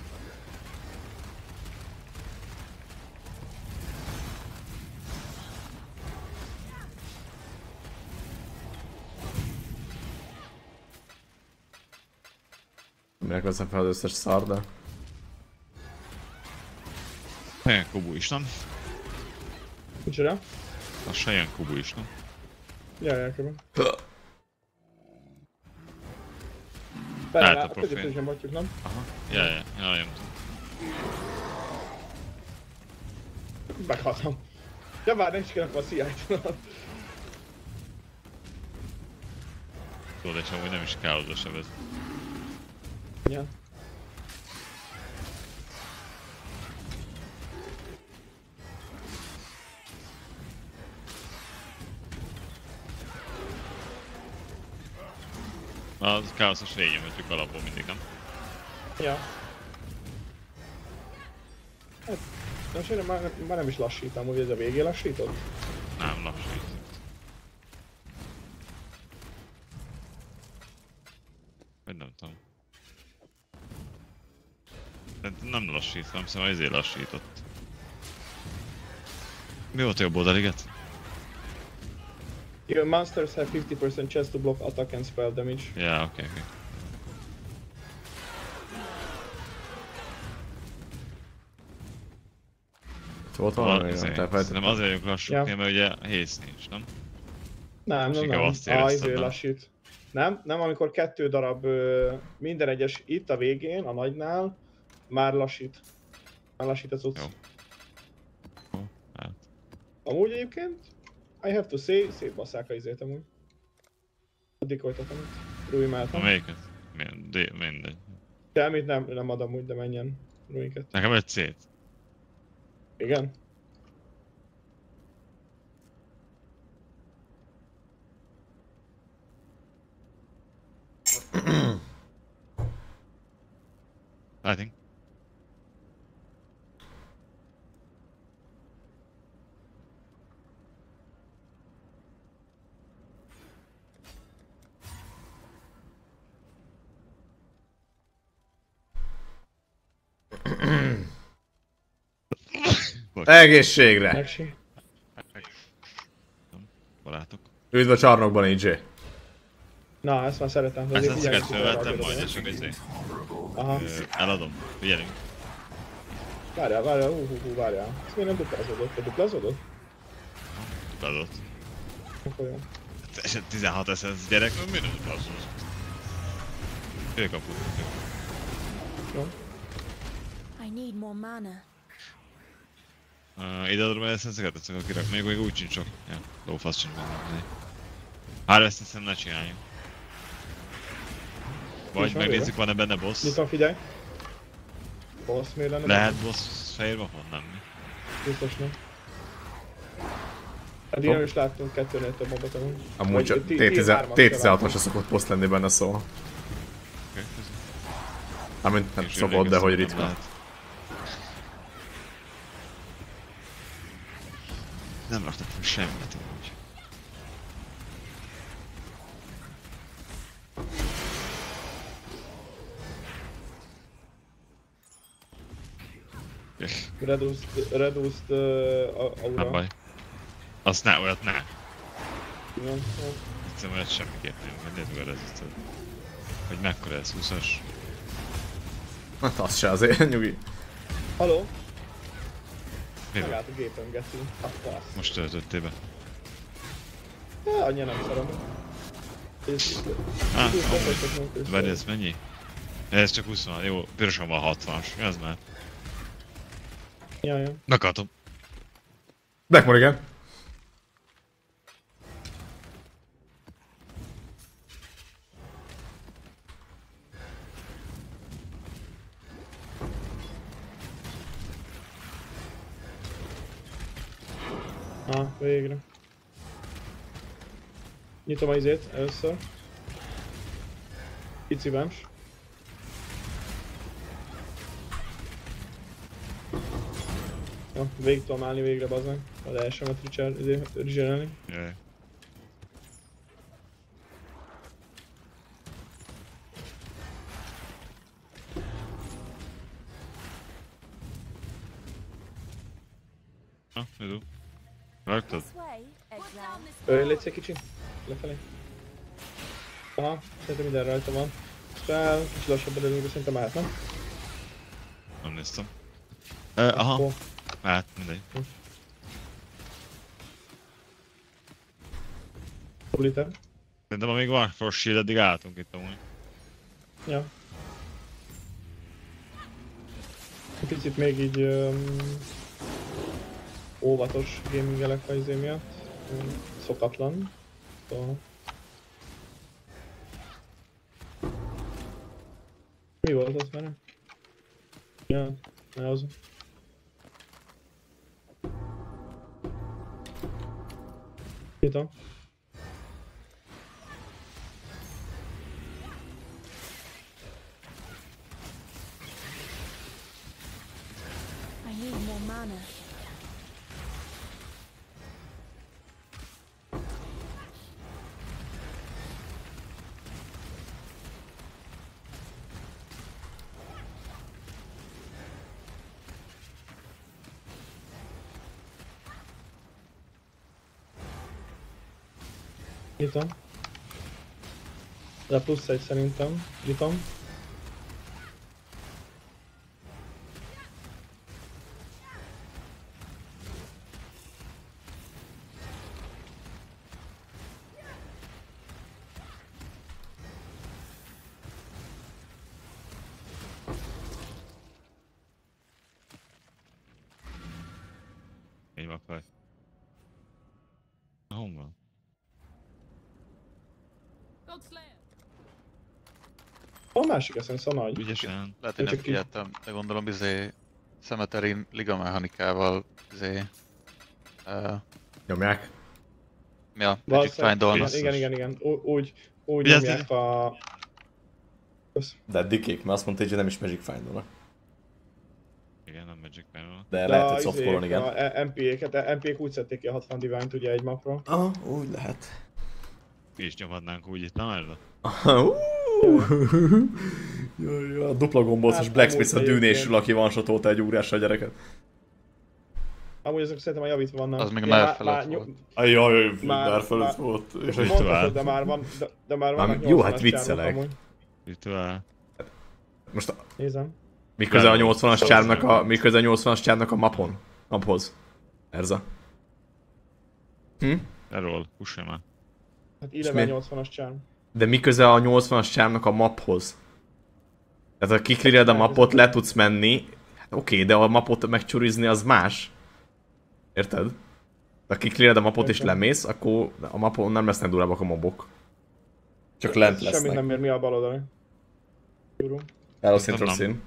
B: Minek veszem fel az összes szar, de...
C: Ilyen kubu is, nem?
D: Micsoda?
C: Lassan ilyen kubu is, nem?
D: Jaj, elkövem.
C: Lehet
D: Bele,
C: a
D: a
C: profil.
D: középesen vagyjuk, nem?
C: Aha. Ja, ja, ja, nem tudom.
D: Meghaltam. Ja, várj, nem is a CI-t.
C: Tudod, és amúgy nem is kell oda sebez.
D: Ja.
C: Az káoszos régen vetjük alapból mindig, nem?
D: Ja. Hát, most én már, már nem is lassítom, hogy ez a végén lassított.
C: Nem, lassít. Vagy nem tudom. De nem lassít, nem szóval ezért lassított. Mi volt a jobb oldaliget?
D: Your monsters have 50% chance to block attack and spell damage.
C: Ja, oké, oké.
B: Volt valami, nem
C: azért, lassúk,
D: Ja.
C: ja. mert ugye hész nincs, nem?
D: Nem, nem, nem.
C: azt
D: Ah, izé
C: nem?
D: lassít. Nem, nem, amikor kettő darab ö, minden egyes itt a végén, a nagynál, már lassít. Már lassít az utc.
C: Jó. Hát.
D: Amúgy egyébként, I have to say, szétbasszák a izét amúgy. Addig folytatom itt. Rui
C: Na
D: mellett.
C: melyiket? Milyen? De, mindegy.
D: Semmit nem, nem ad amúgy, de menjen. Ruiket.
C: Nekem egy C-t.
D: Igen?
C: I think.
B: Egészségre!
D: Megsi.
C: Barátok.
B: Üdv a csarnokban, EJ.
D: Na, ezt már szeretem.
C: Ezt ezt
D: hogy arra
C: fölvettem,
D: adod,
C: majd és csak izé.
D: Aha.
C: Eladom. Figyelünk.
D: Várjál, várjál, hú, hú, hú, várjál. Ezt még nem duplázódott, te duplázódott?
C: Adott.
D: Akkor jó.
C: Eset 16 SS gyerek, mi nem basszus? Félkaput.
H: I need more mana.
C: Uh, ide adom el eszenzeket, ezt akkor kirak. Még, még úgy sincs sok. Ja, lófasz sincs benne. Hát ezt hiszem ne csináljuk. Vagy megnézzük, van-e benne boss.
D: Nyitom, figyelj. Boss miért lenne?
C: Lehet boss fehér vapon? Nem. mi?
D: Biztos nem. Eddig nem is láttunk kettőnél több mobot amúgy.
B: Amúgy
D: Vagy
B: csak
D: ti- tier hármat se
B: T16-os
D: láttunk.
B: szokott poszt lenni benne, szóval.
C: Oké, köszi.
B: Amint nem
C: És
B: szokott, de hogy
C: nem
B: ritka.
C: lehet. Nem raktak fel semmit úgy.
D: Reduced, reduced uh, a-
C: Nem
D: aura.
C: baj. Azt ne, olyat ne.
D: Igen.
C: Egyszerűen olyat semmiképp nem, mert nézd meg a. Hogy mekkora ez, 20-as?
B: Hát az se azért, nyugi.
D: Haló?
C: Mi van?
D: Megállt a gépem, geci. Hát, fasz.
C: Most töltöttél be?
D: Ja, annyira nem szarom. Ez...
C: Á,
D: ez-
C: Várj, mennyi? Ez csak 20 van, jó, pirosan van 60-as, ez már.
D: Ja, ja.
C: Megadom.
B: Blackmore igen.
D: Végre. Nyitom a izét először. Pici bems. Ja, végig tudom állni végre bazen. Az elsőmet Richard, izé, Richard
C: Raktad?
H: This way, exile.
D: Ölj, légy egy kicsi. Lefelé. Aha, szerintem minden rajta van. Fel, kicsit lassabban előzünk, de szerintem állt, nem?
C: Nem néztem. Uh, aha,
D: Akkor
C: hát mindegy.
D: full liter.
C: Szerintem amíg van for shield, eddig álltunk itt amúgy.
D: Ja. Picit még így um, óvatos gamingelek a izé miatt. Um, szokatlan. Szóval... Mi volt az már? Ja, ne az. Nyitom.
H: I need more mana.
D: Nyitom. De plusz egy szerintem. Nyitom.
C: Így van fel. Na, hol van?
D: A másik eszem, szóval nagy.
C: Ügyesen.
A: Lehet, hogy nem figyeltem, de gondolom izé Cemetery ligamechanikával izé... Uh,
B: Nyomják.
A: mi a Magic?
C: Biztos.
D: Igen, igen, igen. Úgy, úgy nyomják a...
B: De eddig kék, mert azt mondta, hogy nem is Magic Find-olnak.
C: Igen, nem Magic Panel.
B: De
D: de
B: lehet,
D: a
B: hogy softcore igen.
D: A MP-ket, a MP-k úgy szedték ki a 60 Divine-t ugye egy mapról.
B: Ah, úgy lehet.
C: Mi is nyomhatnánk úgy itt, nem erre? [laughs]
B: A dupla gombóc
D: Hát,
B: és Blacksmith a dűnésül, aki van sotolta egy órásra a gyereket.
D: Amúgy ezek szerintem már javítva vannak.
A: Az még a
D: már-
A: felett
D: már
A: volt.
B: Ajjaj,
D: Már-
B: már- volt.
D: Mondhatod,
C: tovább?
D: de már van, de, de már vannak
B: jó, hát
D: 80-as
B: viccelek.
C: Rituál.
B: Most
D: Nézem.
B: mi köze a
C: Nem,
B: 80-as
C: nem,
B: csárnak a, mi köze a 80-as csárnak a mapon? Maphoz. Erza. Hm?
C: Erről, pusolj már.
D: Hát
B: mi?
D: 11-80-as csárm.
B: De mi köze a 80-as csárnak a maphoz? Tehát ha kiklíred a mapot, le tudsz menni. Hát oké, de a mapot megcsurizni az más. Érted? De ha kiklíred a mapot és lemész, akkor a mapon nem lesznek durábbak a mobok. Csak lent
D: Semmit
B: lesznek.
D: nem ér mi a bal oldali. Gyurunk.
B: Eloszint
C: Nem, nem.
B: rosszín.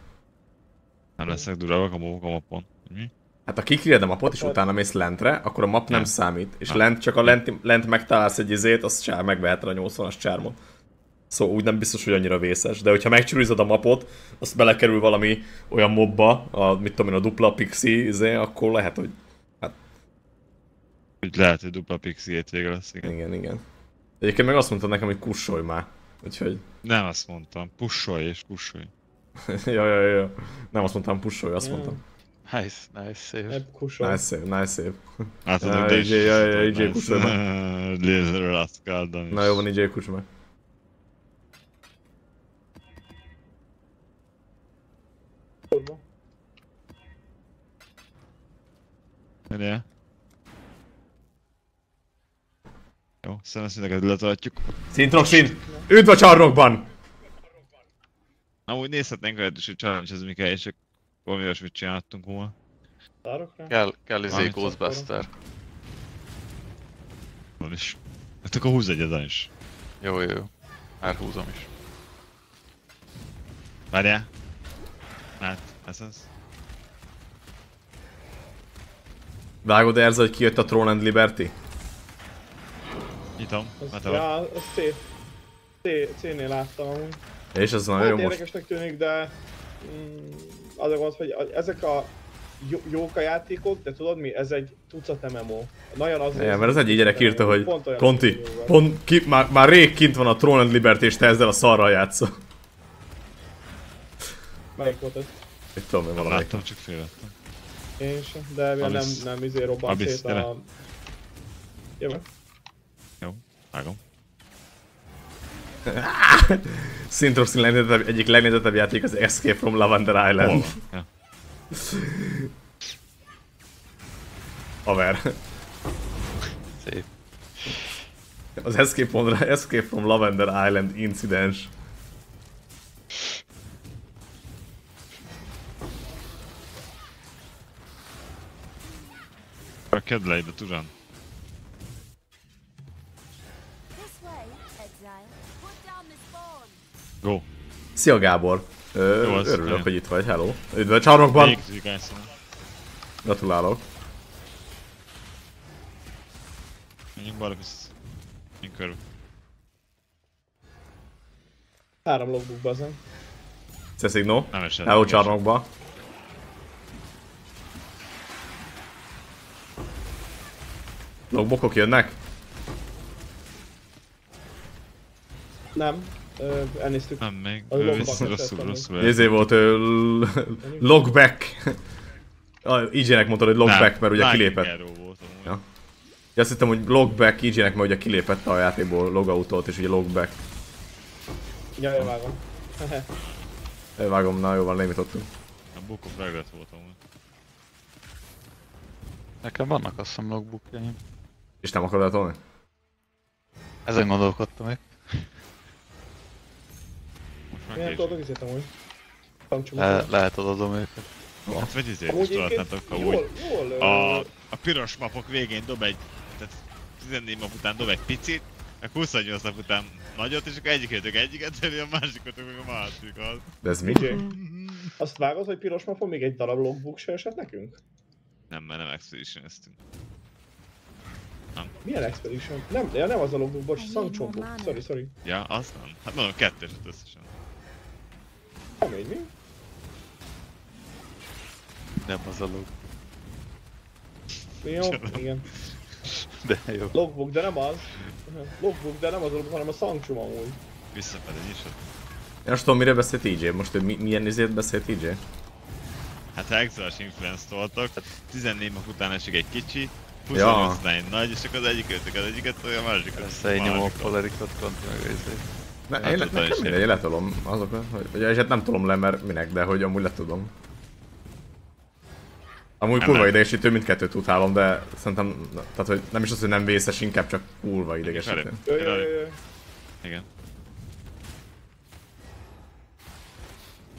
C: Nem lesznek durábbak a mobok a mapon. Mi?
B: Hát ha kiklíred a mapot és utána mész lentre, akkor a map nem
C: Ja.
B: számít. És
C: Ha.
B: lent csak a lent, lent megtalálsz egy izét, az csár megveheted a 80-as csármot. Szóval úgy nem biztos, hogy annyira vészes. De hogyha megcsurizod a mapot, azt belekerül valami olyan mobba, a, mit tudom én, a dupla pixi, izé, akkor lehet, hogy
C: Úgy lehet, hogy dupla pixie vége lesz, igen.
B: igen, igen. Egyébként meg azt mondtad nekem, hogy kussolj már. Úgyhogy,
C: Nem azt mondtam, pusolj és pusolj. [laughs]
B: ja, ja, ja. Nem azt mondtam, pusolj, azt
D: Ja.
B: mondtam.
A: Nice, nice, save.
D: Ebb kusol.
B: Nice save, nice save.
C: Látod,
B: Ja,
C: de
B: így- ja, ja, így kuszol
C: Lézerről laszkáldan
B: Na jó van, így kucs meg.
D: Kurva.
C: Ugye? Jó, szemeszíneket letartjuk.
B: Szintroxin! Üdv a csarnokban!
C: Amúgy nézhetnénk lehet is, hogy challenge kell, és csak valami olyasmit csináltunk volna.
A: Kell, kell izé Ghostbuster.
C: Van is. Hát akkor húzz egyet el is.
A: Jó, jó, jó. Már húzom is.
C: Várjál. Hát, ez az.
B: Vágod Erza, hogy kijött a Throne and Liberty?
C: Nyitom. Hát
D: ja, az C. C, C-nél láttam amúgy.
B: És ez nagyon jó most.
D: érdekesnek tűnik, de... Mm, az a gond, hogy ezek a jó, jók a játékok, de tudod mi? Ez egy tucat MMO. Nagyon az
B: Igen, mert az egyik gyerek írta, hogy
D: Pont olyan, jóval.
B: pont, ki, már, már rég kint van a Throne and Liberty, és te ezzel a szarral játszol.
D: Melyik volt ez?
B: Mit tudom
C: Nem
B: valamelyik.
C: láttam, csak félvettem.
D: Én sem, de mivel nem, nem izé robban
C: Abyss,
D: szét a... Jövök.
C: Jó, vágom.
B: Syntroxin legnézettebb, egyik legnézettebb játék az Escape from Lavender
C: Hol
B: Island.
C: van? Ja.
B: Haver.
A: Szép.
B: Az Escape from, Escape from Lavender Island incidens.
C: Rakjad le ide, Tuzsán. Go.
B: Szia Gábor. Ö,
C: Jó,
B: örülök,
C: nagyon.
B: hogy itt vagy, hello. Üdv a csarnokban! Gratulálok.
C: Menjünk balra vissza. Menjünk körül.
D: Három logbook bazen.
B: Ceszigno.
C: Nem esett.
B: Hello csarnokba. Logbokok jönnek?
D: Nem. Elnéztük.
C: Nem, még. Rosszul, rosszul.
B: Ezért volt logback. IJ-nek mondtad, hogy logback, mert ugye kilépett. Ja. Azt hittem, hogy logback IJ-nek, mert ugye kilépett a játékból logoutolt, és ugye logback.
D: Ja, én vágom.
B: Vágom, na jó van, lémítottunk.
C: A Book of Regret volt amúgy.
A: Nekem vannak azt hiszem logbookjaim.
B: És nem akarod eltolni?
A: Ezen gondolkodtam még.
D: Izét amúgy? Tankcsomó.
A: Le, lehet adom őket.
C: Hát vagy izét,
D: egyébként
C: tudhatnátok, ha úgy. A, a piros mapok végén dob egy, tehát 14 map után dob egy picit, akkor 28 nap után nagyot, és akkor egyikőtök egyiket töri, a másikotok meg a másikat.
B: De ez mi?
D: IJ. Azt vágod, hogy piros mapon még egy darab logbook se esett nekünk?
C: Nem, mert nem expedition eztünk.
D: Milyen Expedition? Nem, ja, nem az a logbook, bocs,
H: mana.
D: Sorry, sorry.
C: Ja, az nem. Hát mondom, kettős összesen.
D: Kemény, mi?
A: Nem az a log.
D: Jó? Igen.
A: De jó.
D: Logbook, de nem az. Logbook, de nem az a logbook, hanem a Sanctum amúgy.
C: Visszafelé nyisod.
B: Én most tudom, mire beszélt IJ. Most mi, milyen izét beszélt IJ?
C: Hát ha extra influence toltok, 14 nap után esik egy kicsi,
B: Ja.
C: 28 után egy nagy, és akkor az egyikőtök az egyiket, tolja a másikat. Másikat.
A: polarikot konti meg izé.
B: Ne,
C: Hát
B: én,
C: tudod,
B: nekem mindegy,
C: én.
B: letolom azokat, hogy, és hát nem tolom le, mert minek, de hogy amúgy letudom. Amúgy
C: Nem
B: kurva idegesítő, mindkettőt tudhálom, de szerintem, tehát hogy nem is az, hogy nem vészes, inkább csak kurva idegesítő.
C: Igen,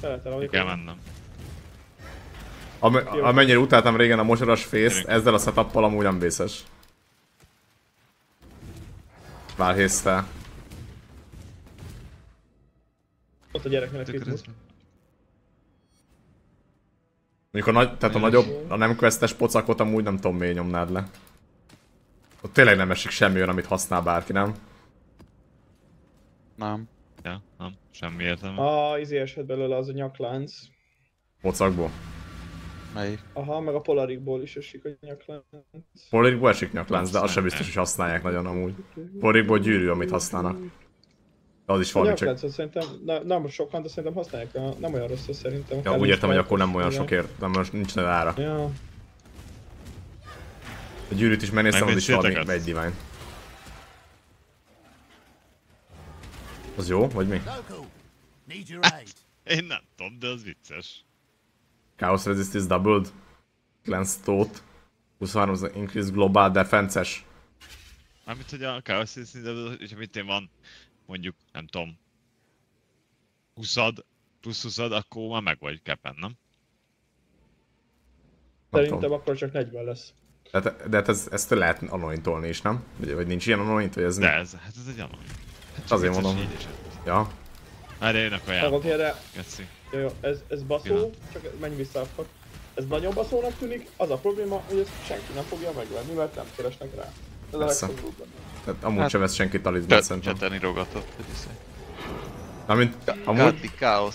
D: Szeretem, amikor...
C: kell mennem.
B: Am, amennyire utáltam régen a mosoras fész,
C: Gyerünk.
B: ezzel a setuppal amúgy nem vészes. Válhésztel.
D: Ott a gyereknek.
B: Mondjuk a, nagy, tehát a nagyobb, a nem questes pocakot amúgy nem tudom miért nyomnád le. Ott tényleg nem esik semmi olyan, amit használ bárki, nem?
A: Nem.
C: Ja, nem, semmi értelme.
D: A izé esett belőle az a nyaklánc.
B: Pocakból.
A: Melyik?
D: Aha, meg a Polarikból is esik a nyaklánc.
B: Polrikból esik nyaklánc, de az sem biztos, hogy használják nagyon amúgy. Polrikból gyűrű, amit használnak. Az is valami csak...
D: nyakláncot szerintem, na, nem sokan, de szerintem használják, a, nem olyan rossz szerintem.
B: Ja, úgy értem, hogy akkor nem olyan sok ért, nem most nincs nagy ára.
D: Ja,
B: A gyűrűt is megnéztem, az is valami egy divine. Az jó, vagy mi?
F: Aid.
C: Én nem tudom, de az vicces.
B: Chaos Resist is doubled. Cleanse Thought. 23 az Increase Global Defense-es.
C: Mármint, hogy a Chaos System, és amit én van, mondjuk, nem tudom, 20 plusz 20 akkor már meg vagy kepen, nem?
D: Szerintem akkor csak 40 lesz.
B: De, hát- de hát ez, ezt lehet anointolni is, nem? Vagy, vagy nincs ilyen anoint, vagy ez?
C: De ez, hát ez egy alap.
B: Azért mondom.
C: Is.
B: Ja.
C: Erre jön a kajám,
D: jó, jó, ez, ez baszó,
C: Pillanat.
D: csak menj vissza akkor. Ez nagyon baszónak tűnik, az a probléma, hogy ezt senki nem fogja megvenni, mert nem keresnek rá. Ez a
B: Persze.
D: legszomorúbb benne.
B: Tehát amúgy
A: Hát-
B: sem vesz senki talizmát
A: Chat-
B: szerintem.
A: Chaten írogatott, hogy izé.
B: Amint, amúgy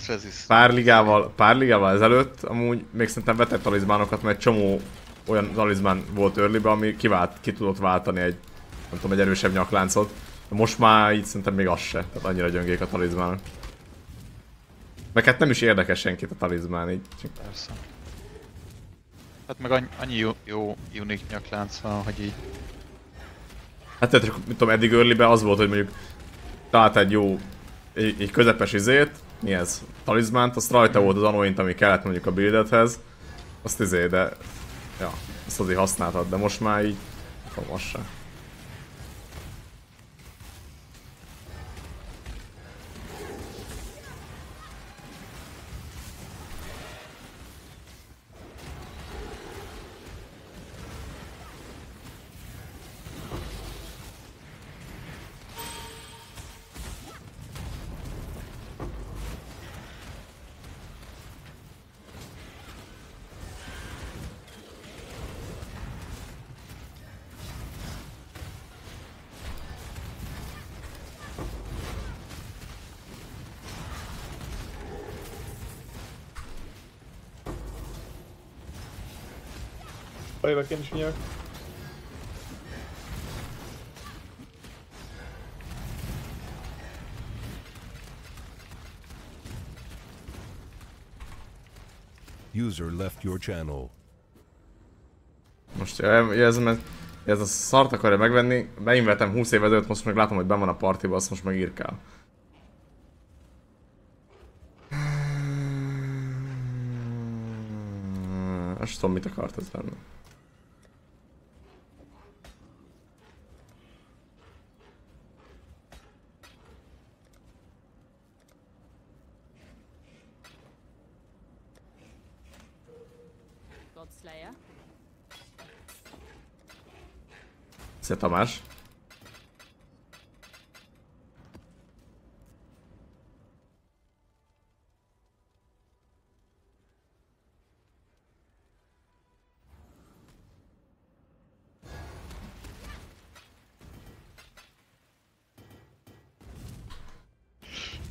A: Resist.
B: pár ligával, pár ligával ezelőtt amúgy még szerintem vetett talizmánokat, mert egy csomó olyan talizmán volt earlybe, ami kivált, ki tudott váltani egy, nem tudom, egy erősebb nyakláncot. De most már így szerintem még az se, tehát annyira gyöngék a talizmánok. Meg hát nem is érdekes senkit a talizmán, így csak
A: Persze. Hát meg annyi, annyi jó, jó unik nyaklánc van, hogy így
B: Hát tehát, csak, mit tudom, eddig earlybe az volt, hogy mondjuk talált egy jó, egy, egy közepes izét, mi ez, talizmánt, azt rajta volt az anoint, ami kellett mondjuk a buildedhez, azt izé, de, ja, azt azért használtad, de most már így, tudom, az sem.
D: Jövök én is mindjárt.
E: User left your channel.
B: Most ja, érzem, ez, ez a szart akarja megvenni, beinvertem 20 év ezelőtt, most meg látom, hogy ben van a partiba, azt most meg írkál. Azt tudom, mit akart ez lenni. Szia Tamás.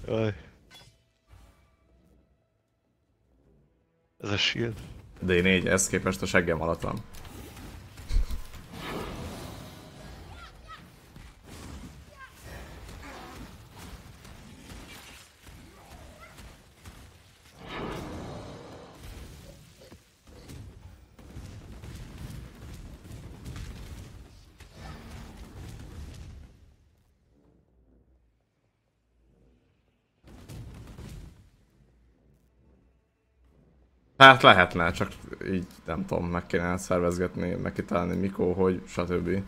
A: Jaj. Ez a shield.
B: D4, ez képest a seggem alatt van. Hát lehetne, csak így nem tudom, meg kéne szervezgetni, meg kitalálni mikor, hogy, stb.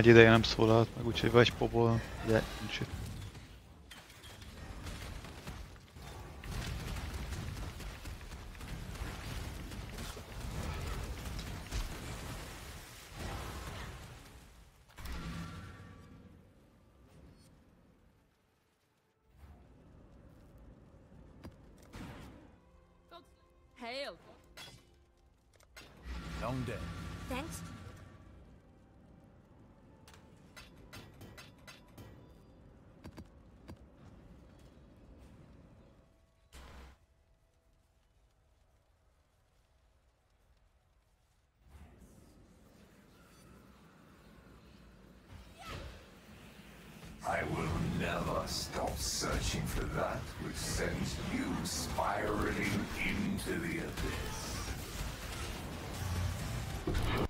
A: Egy ideje nem szólalt meg, úgyhogy vagy pobol, de nincs itt.
E: I will never stop searching for that which sends you spiraling into the abyss.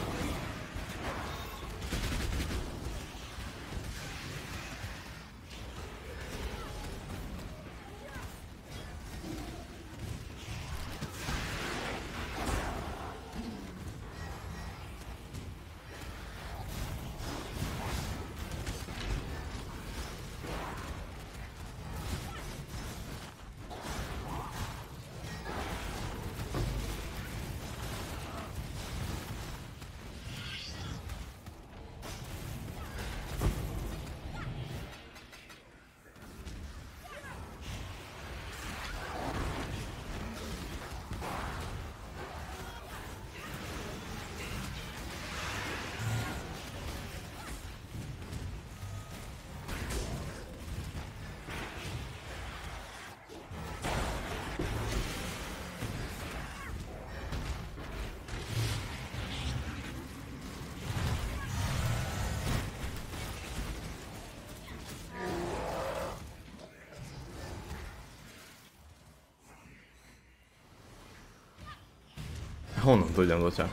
B: Honnan tudjam, hogyha?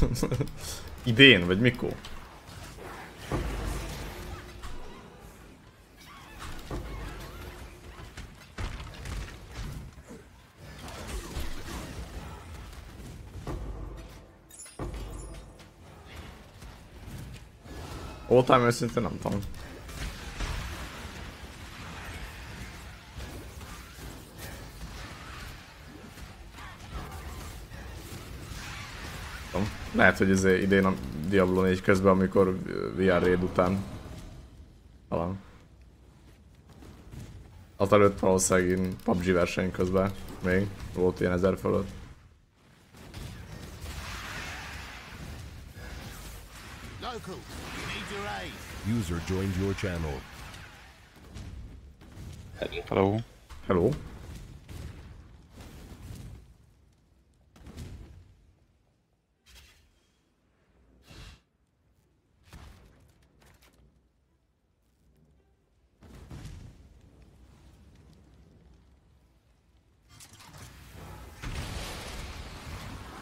B: [laughs] Idén, vagy mikor? All time őszintén nem tudom. Lehet, hogy ez idén a Diablo 4 közben, amikor VR raid után. Talán. Az előtt valószínűleg én PUBG verseny közben még volt ilyen ezer fölött.
F: Local, we need your aid.
E: User joined your channel.
A: Hello.
B: Hello?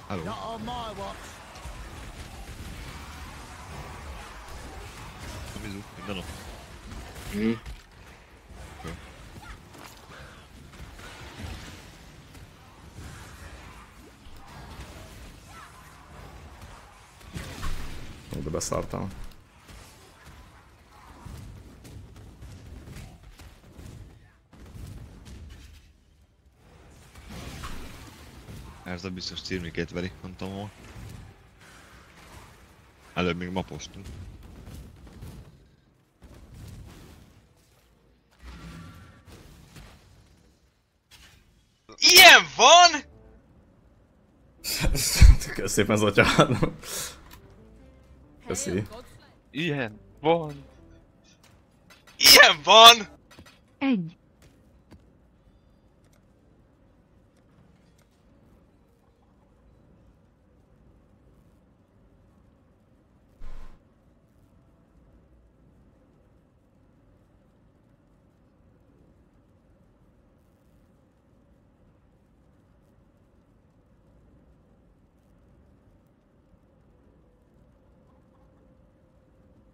C: Hello.
F: Not on my watch.
C: Mizu, minden ott.
B: Oda beszartam.
C: Ez a biztos címikét veri, nem tudom hol. Előbb még mapostunk.
A: Ilyen van! [laughs]
B: Köszönöm szépen, Zotya. Köszi.
A: Ilyen van! Ilyen van!
G: Egy.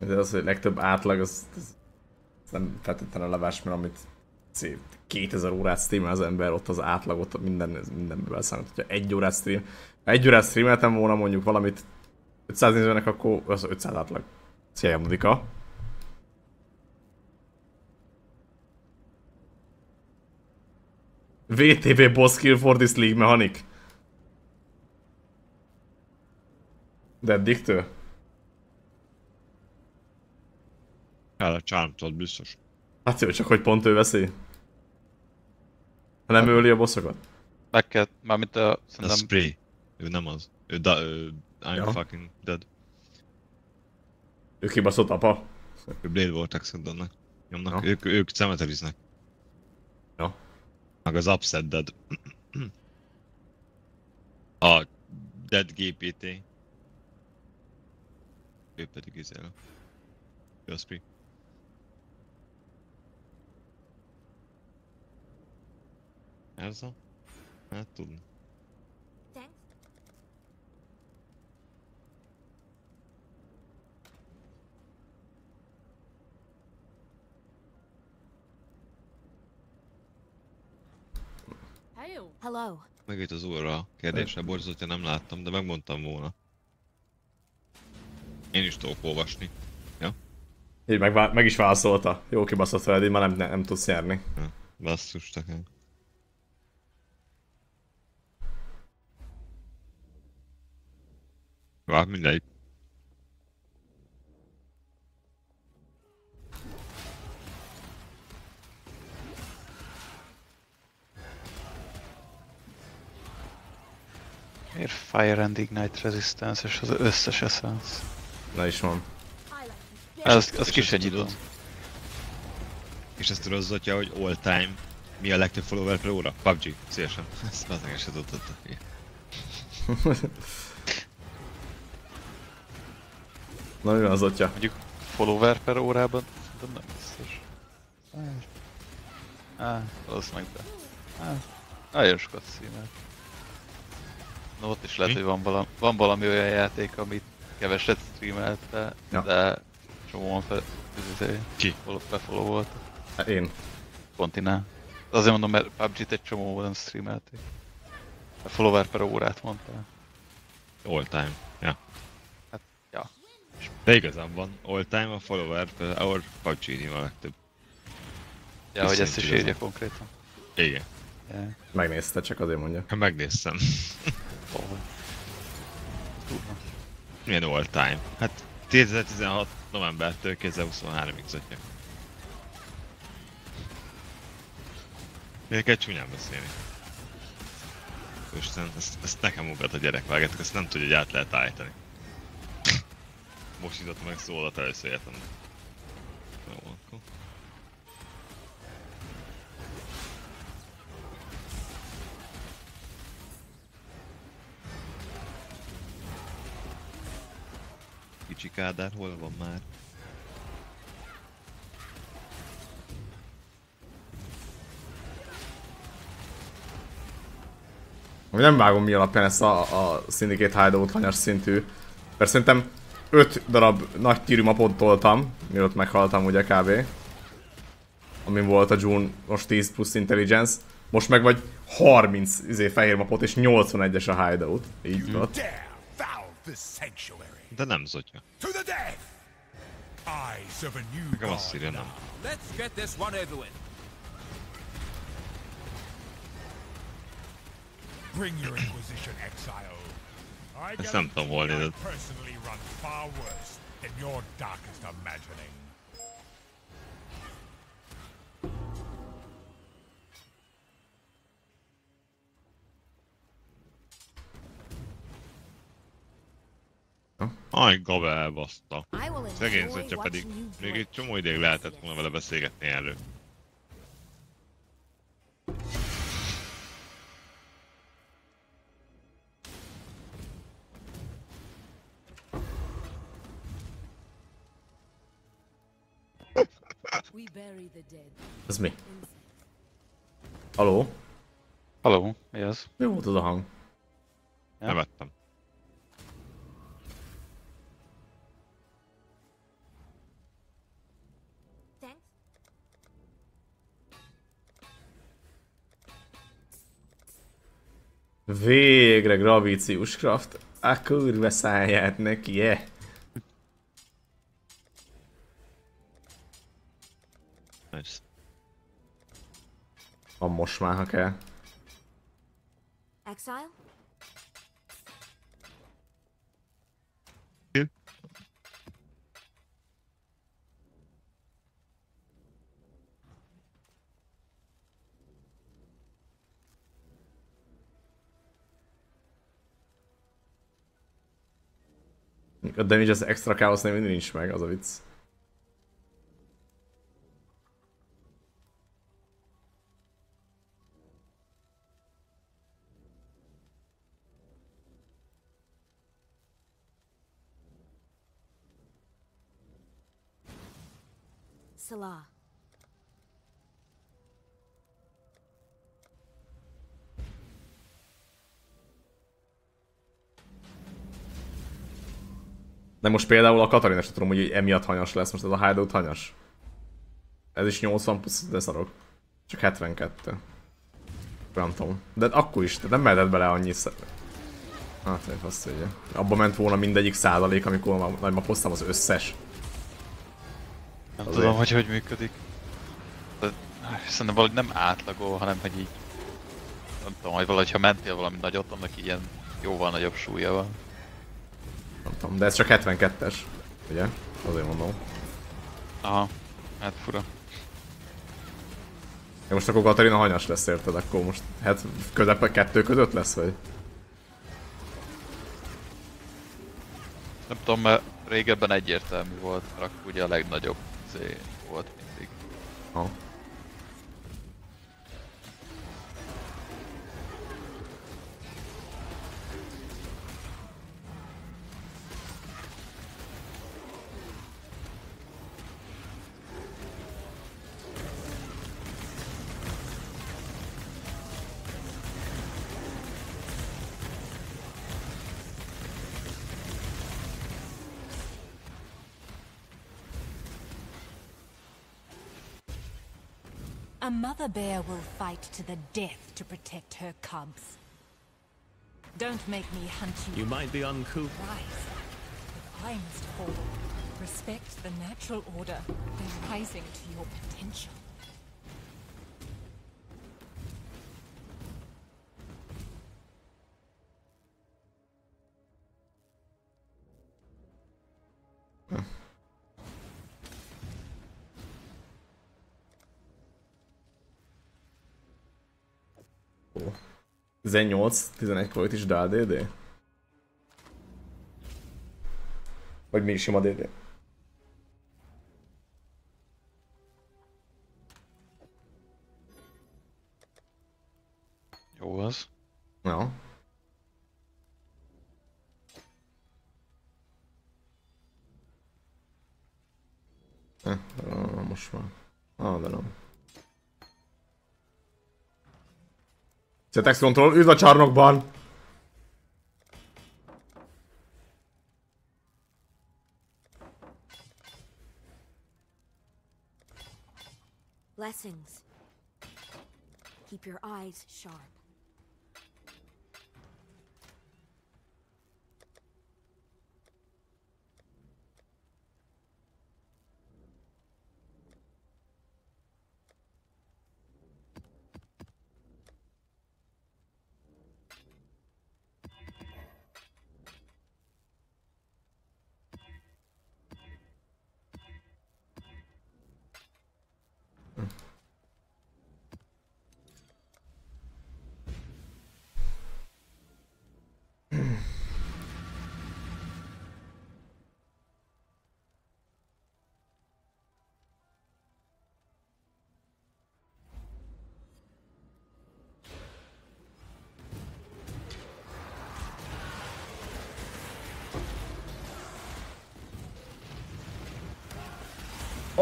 B: De az, hogy legtöbb átlag, az, az nem feltétlenül levás, mert amit szép, 2000 órát streamel az ember, ott az átlagot minden, mindenből számít. Hogyha egy órát stream, ha egy órát streameltem volna mondjuk valamit 500 nézőnek, akkor az 500 átlag. Szia, Modika. VTB boss kill for this league mechanic. De eddigtől?
C: El a charmtól biztos.
B: Hát jó, csak hogy pont ő veszi. Ha nem öli a bosszokat.
A: Meg kell, mármint a,
C: A
A: szerintem
C: spray. Ő nem az. Ő, da, ő I'm
B: Ja.
C: fucking dead.
B: Ő kibaszott apa.
C: Ő Blade Vortex-et adnak. Nyomnak.
B: Ja.
C: Ők, ők cemeteriznek.
B: Ja.
C: Meg az Upset Dead. [clears throat] A Dead GPT. Ő pedig izél. Ő a spray. Ez a? Hát tudni.
H: Hello.
C: Megjött az óra kérdése, borzotja nem láttam, de megmondtam volna. Én is tudok olvasni.
B: Így meg, meg is válaszolta. Jó kibaszott veled, így már nem, nem, nem tudsz nyerni.
C: Ja, basszus nekem. Vár, mindegy.
A: miért Fire and Ignite Resistance és az összes Essence.
B: Na is van.
A: Ez, az
C: És
A: ki
C: ezt
A: se
C: tudod?
A: nyitom.
C: És ezt tudod, Zotya, hogy all time mi a legtöbb follower per óra? PUBG, szívesen. [laughs] Ezt az se tudtad. [laughs]
B: Na mi van az otya?
A: Mondjuk follower per órában, de nem biztos. Á, az meg be. Á, nagyon sokat színel. Na ott is lehet,
C: Mi?
A: hogy van valami, van valami olyan játék, amit keveset streamelte,
B: Ja.
A: de csomóan fe, izé,
C: Ki?
A: befollow volt.
B: Hát Én.
A: Kontinál. Azért mondom, mert PUBG-t egy csomó nem streamelték. A follower per órát mondtál.
C: All time. De igazán van. All time a follower per hour PUBG a legtöbb.
A: Ja, hogy ezt is
C: Viszont
A: írja konkrétan.
C: Igen.
A: Ja.
B: Megnézte, csak azért mondja.
C: Ha megnéztem.
A: Tudna.
C: Milyen all time? Hát 2016 novembertől 2023-ig Zotya. Miért kell csúnyán beszélni? Isten, ezt, ezt nekem ugat a gyerek vágjátok, ezt nem tudja, hogy át lehet állítani. Most jutott meg szólat először értem. Jó, akkor. Kicsi Kádár, hol van már?
B: Nem vágom mi alapján ezt a, a Syndicate Hideout hanyas szintű. Mert szerintem 5 darab nagy tírű mapot toltam, mielőtt meghaltam ugye kb. Amin volt a June most 10 plusz intelligence. Most meg vagy 30 izé, fehér mapot és 81-es a hideout. Így tudod.
F: This sanctuary.
C: De nem Zotya. Nekem azt írja, nem.
F: now.
I: Let's get this one over with.
F: Bring your [clears throat] inquisition, exile. I
C: Ezt nem tudom, hol nézed.
F: personally run far worse than your darkest imagining.
C: Aj, Gabe elbaszta. Szegény Zotya pedig még egy csomó ideig lehetett volna vele beszélgetni erről.
B: Ez mi? Haló?
A: Haló, mi az?
B: Mi volt az a hang?
A: Ja.
C: Nevettem.
H: Thanks.
B: Végre Gravicius Craft. A kurva száját neki, yeah.
C: Nice.
B: Van most már, ha kell.
H: Exile? Kill.
B: A damage az extra káosz nem nincs meg, az a vicc.
H: Salah.
B: De most például a Katarina sem tudom, hogy emiatt hanyas lesz, most ez a hideout hanyas. Ez is 80 plusz, de szarok. Csak 72. Nem tudom. De akkor is, tehát nem mehetett bele annyi sz... Hát, egy azt ugye. Abba ment volna mindegyik százalék, amikor ma, ma hoztam az összes.
A: Nem
B: Azért.
A: tudom, hogy hogy működik. De, szerintem valahogy nem átlagol, hanem hogy így... Nem tudom, hogy valahogy ha mentél valami nagyot, annak ilyen jóval nagyobb súlya van.
B: Nem tudom, de ez csak 72-es. Ugye? Azért mondom.
A: Aha, hát fura.
B: Ja, most akkor Katarina hanyas lesz érted, akkor most hát közepe kettő között lesz, vagy?
A: Nem tudom, mert régebben egyértelmű volt, akkor ugye a legnagyobb izé volt mindig.
B: Ha.
J: A mother bear will fight to the death to protect her cubs. Don't make me hunt you.
K: You might be uncouth.
J: rise. If I must fall, respect the natural order. They're rising to your potential.
B: 18, 11 volt is Dál DD? Vagy mi sima DD?
A: Jó az.
B: Ja. Eh, most már. Ah, Zetex Control, üdv a csarnokban!
H: Blessings. Keep your eyes sharp.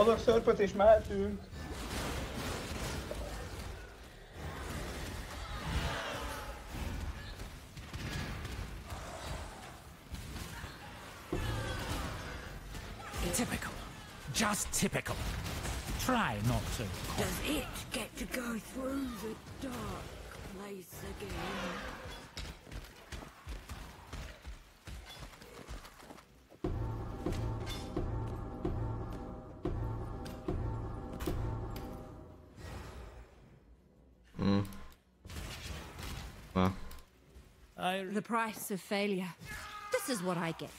D: Hozok szörpöt és mehetünk.
K: Typical. Just typical. Try not to.
H: Does it get to go through the dark place again?
K: I
H: The price of failure. This is what I get.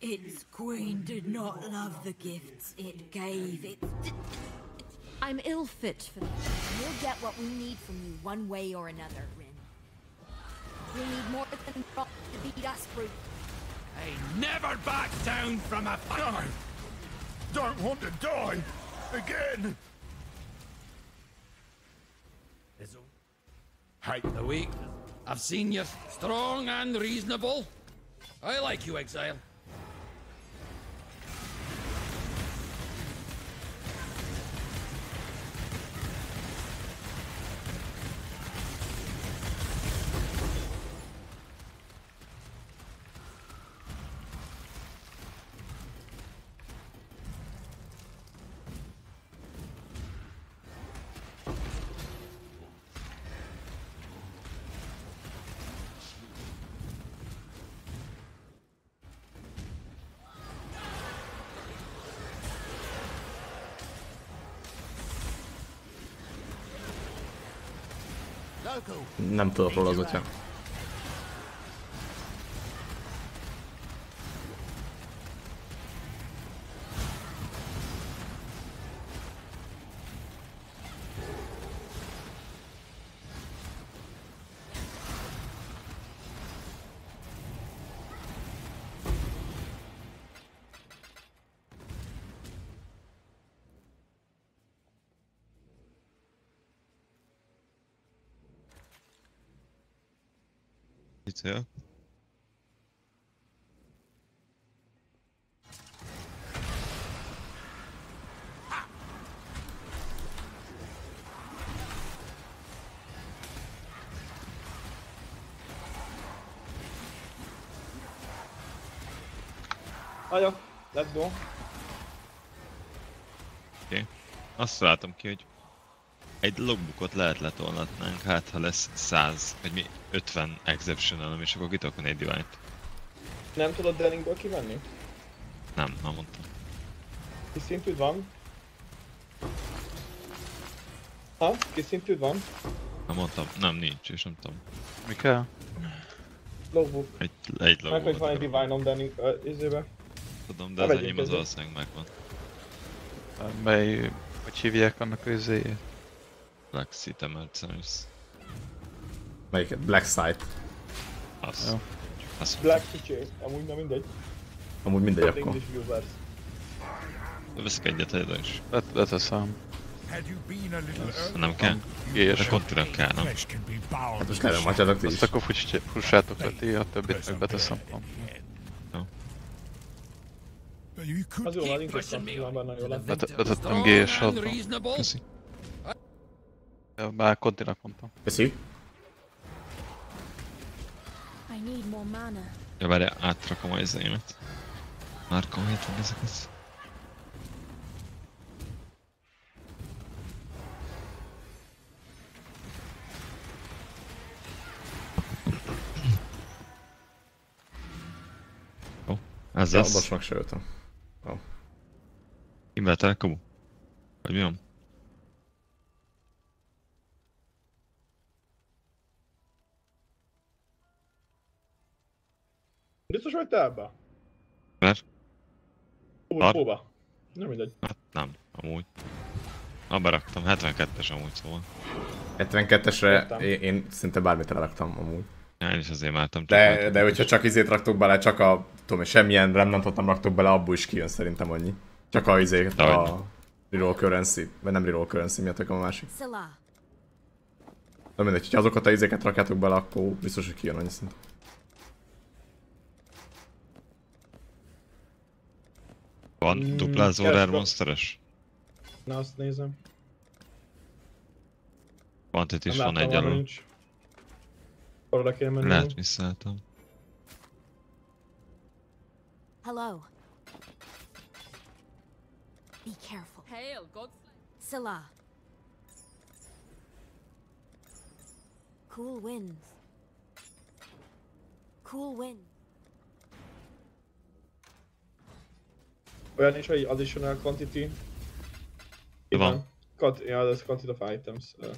H: Its queen did not love the gifts it gave. It. I'm ill fit for this. We'll get what we need from you one way or another, Rin. We'll need more than rock to beat us, brute.
F: I never back down from a fight. Don't want to die again. Hate the weak. I've seen you strong and reasonable. I like you, Exile.
B: Nem tudok róla az atya.
C: Itt jó.
D: Let's go.
C: Oké. Azt látom ki, hogy egy logbookot lehet letolnatnánk, hát ha lesz 100, vagy mi 50 exceptional és akkor kitokon egy divine-t.
D: Nem tudod Denningból kivenni?
C: Nem, nem mondtam.
D: Kis szintűd van? Ha? Kis szintűd van?
C: Nem mondtam, nem nincs, és nem tudom.
A: Mi kell?
D: Logbook.
C: Egy, egy
D: Meg hogy van egy Divine-om Denning uh, izébe.
C: tudom, de az enyém az
D: ezzel.
C: valószínűleg megvan.
A: Mely... Hogy hívják annak az izéjét?
C: Black City Mercenaries.
B: Melyiket? Black Side.
C: Az.
A: Jó.
C: Az
D: Black City, amúgy nem mindegy.
B: Amúgy mindegy
D: Az
B: akkor.
D: English viewers.
C: Veszek egyet egyre is.
A: Let, leteszem.
F: A
C: Nem kell?
A: És
C: De kontinent kell, nem?
B: Hát most erről hagyjatok ti is.
A: azt akkor fuss- fussátok le ti, a többit meg beteszem.
D: Az jó,
F: keep
D: inkább benne jól.
A: Bet- betettem G és
F: and
A: 6
F: reasonable.
C: Köszi.
A: Már kontinak mondtam.
B: Köszi.
H: I need more mana.
C: Ja, várjál, átrakom aí izémet. Már komolyan ezeket. Ó, ez
B: Ja,
C: az.
B: most meg se jöttem.
C: Invertel kamu? Vagy
D: vagy ebbe?
C: Mert? Ar-
D: hóba. Nem mindegy.
C: Hát nem, amúgy. Abba raktam, 72-es amúgy szóval.
B: 72-esre
D: Értem.
B: én, én szinte bármit raktam amúgy.
C: Ja, én is azért mártam. csak
B: De, de hogyha csak izét raktok bele, csak a, tudom, semmilyen remnantot nem raktok bele, abból is kijön szerintem annyi. Csak a izét, a reroll currency, vagy nem reroll currency, mi a másik.
H: Scylla.
B: De mindegy, hogyha azokat a izéket rakjátok bele, akkor biztos, hogy kijön annyi szint.
C: Van
D: Mm,
C: duplázó rare monsteres?
D: Na azt nézem.
C: Quantity is van egy alul.
D: Arra kéne menni.
C: Lehet visszaálltam.
H: Hello. Be careful.
I: Hail, God.
H: Scylla. Cool winds. Cool wind.
D: Olyan is, hogy additional quantity.
C: De van.
D: Igen. Quant- ja, ez quantity of items. Uh,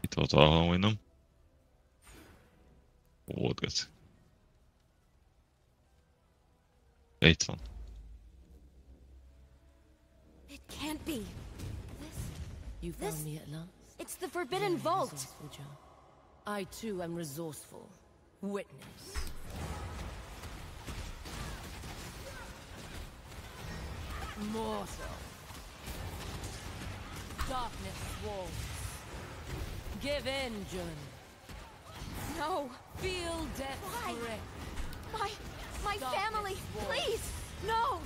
C: Itt volt valahol, amúgy nem? Volt geci. Ja, itt van.
H: It can't be. This.
L: You found
H: This-
L: me at last.
H: It's the Forbidden Vault.
L: I too am resourceful. Witness.
I: Mortal. Darkness walls. Give in, Jun.
H: No!
I: Feel death's
H: Why?
I: grip.
H: My... my
I: Darkness
H: family!
I: walls.
H: Please! No!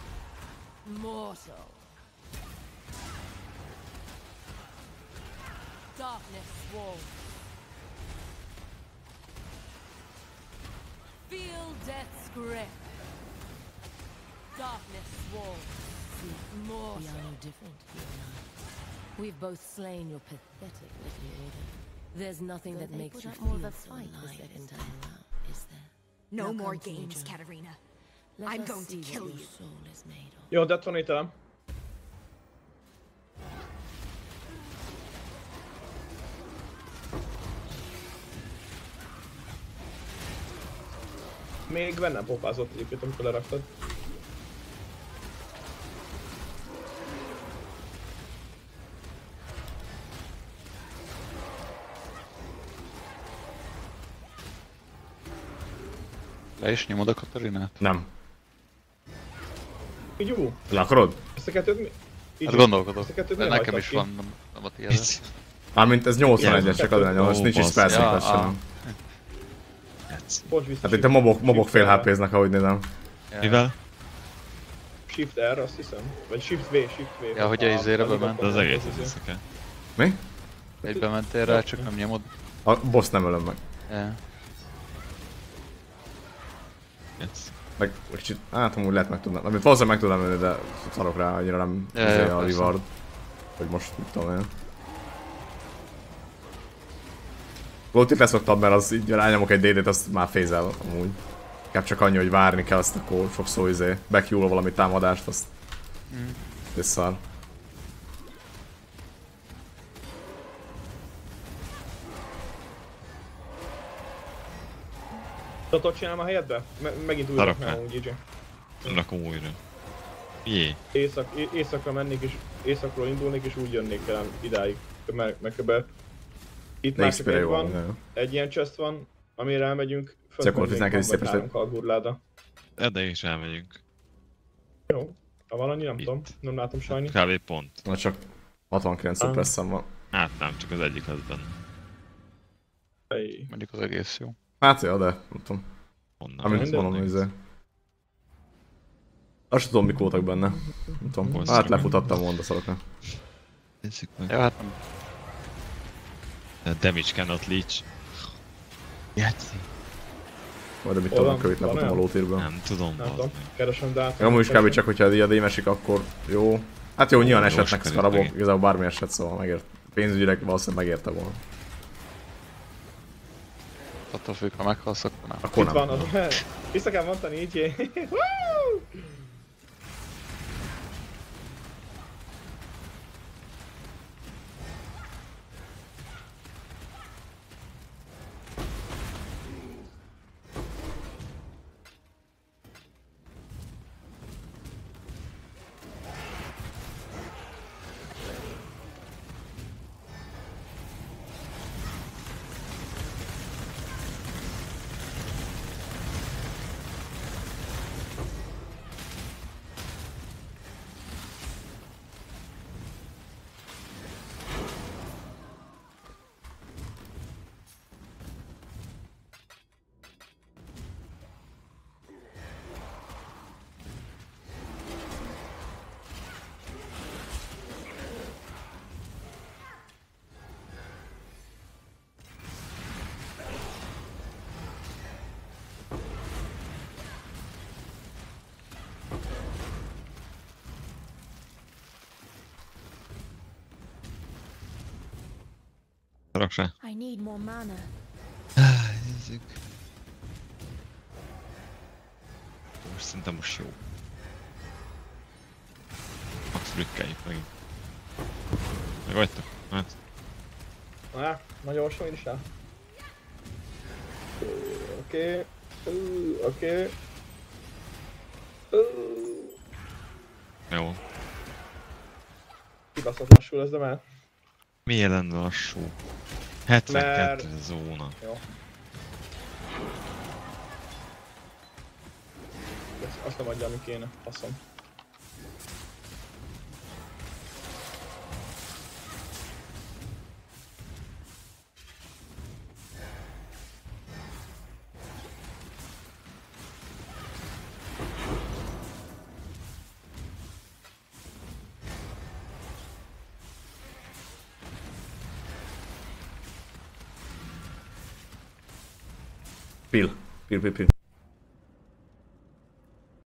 I: Mortal. Darkness walls. Feel death's grip. Darkness walls. Mortal.
L: We are no different, you and I. We've both slain your pathetic little order. There's nothing
G: Though
L: that makes you
G: up more of
L: feel
G: a fight the
L: alive
G: second time
L: time around, is there?
H: No
L: Now
H: more
L: come to me,
H: games,
L: John.
H: Katarina.
L: Let
H: I'm going to kill
L: your
H: you.
L: soul is made of.
D: Jó, detonítelem. Még benne popázott egyébként, amikor leraktad.
A: Is nyomod a Katarinát?
B: Nem.
D: Ú,
B: Le akarod?
D: ezt a kettőt mi? Így
A: Hát gondolkodok.
D: Ezt a kettőt
A: De nekem is
D: ki?
A: van, nem, nem a tiéd.
B: Mármint ez 81-es, csak nyom,
C: Ó,
B: nincs is
A: Ja,
B: sem.
D: Vissza
B: Hát itt a mobok, mobok fél HP-znek, ahogy nézem.
C: Mivel?
D: Shift R, azt hiszem. Vagy Shift V, Shift V.
A: Ja, hogy a izére bement.
C: Az egész össze kell.
B: Mi?
A: Egybe mentél rá, csak nem nyomod.
B: A boss nem ölöm meg.
A: Ja.
C: Yes.
B: Meg kicsit, hát amúgy lehet meg tudnám. Amit valószínűleg meg tudnám ölni, de szarok rá, annyira nem
A: Ja,
B: izé
A: ja,
B: a
A: persze.
B: reward. Hogy most mit tudom én. Itt leszoktam, mert az így rányomok egy DD-t, azt már fézel amúgy. Inkább csak annyi, hogy várni kell, azt akkor sokszor izé backjól valami támadást, azt
A: Mm.
B: szar.
D: Tudod, csinálom a helyedbe? Me- megint újra
C: rá.
D: úgy így.
C: Rakom újra. Jé.
D: Észak, északra mennék és északról indulnék és úgy jönnék el idáig. Meg, meg kb. Itt már csak egy van,
B: ja.
D: egy ilyen chest van, amire elmegyünk. Van, vagy
B: szép este.
D: kalburláda.
C: Erre is elmegyünk.
D: Jó. Ha van annyi, nem
C: Itt.
D: tudom. Nem látom sajni.
C: Kb. pont.
B: Na csak 69
D: Ah.
B: suppressam van.
C: Hát nem, csak az egyik az benne.
D: Ej.
A: Mondjuk az egész jó.
B: Hát jó, de nem tudom.
C: Honnan?
B: Amint mondom,
C: néz.
B: izé. Azt tudom, mik voltak benne. Nem tudom.
C: Hol
B: Hát lefutattam volna szarokra.
C: Nézzük meg.
A: Ja, hát nem.
C: A Damage cannot leech. Játszik.
B: Majd mit
D: Hol
B: tudom, kövét
D: Van
B: lefutom a lótérből.
C: Nem tudom,
D: Nem tudom. Keresem, de át.
B: Amúgy is kb. csak, hogyha a diadém esik, akkor jó. Hát jó, nyilván esetnek szkarabok, igazából bármi eset, szóval megért. Pénzügyileg valószínűleg megérte volna.
A: Attól függ, ha meghalsz, akkor nem.
B: Akkor
D: Itt
B: nem.
D: van az. [laughs] Vissza kell mondani így. [laughs]
C: Szarok se.
H: I need more mana.
C: Nézzük. Most szerintem most jó. Max blikkeljük megint. Meg vagytok? Hát,
D: Na, nagyon gyorsan én is el. Oké. Oké.
C: Jó.
D: Kibaszott lassú lesz, de már.
C: Miért lenne lassú? 72 a zóna.
D: Jó. Azt nem adja, ami kéne. Faszom.
B: Poo poo.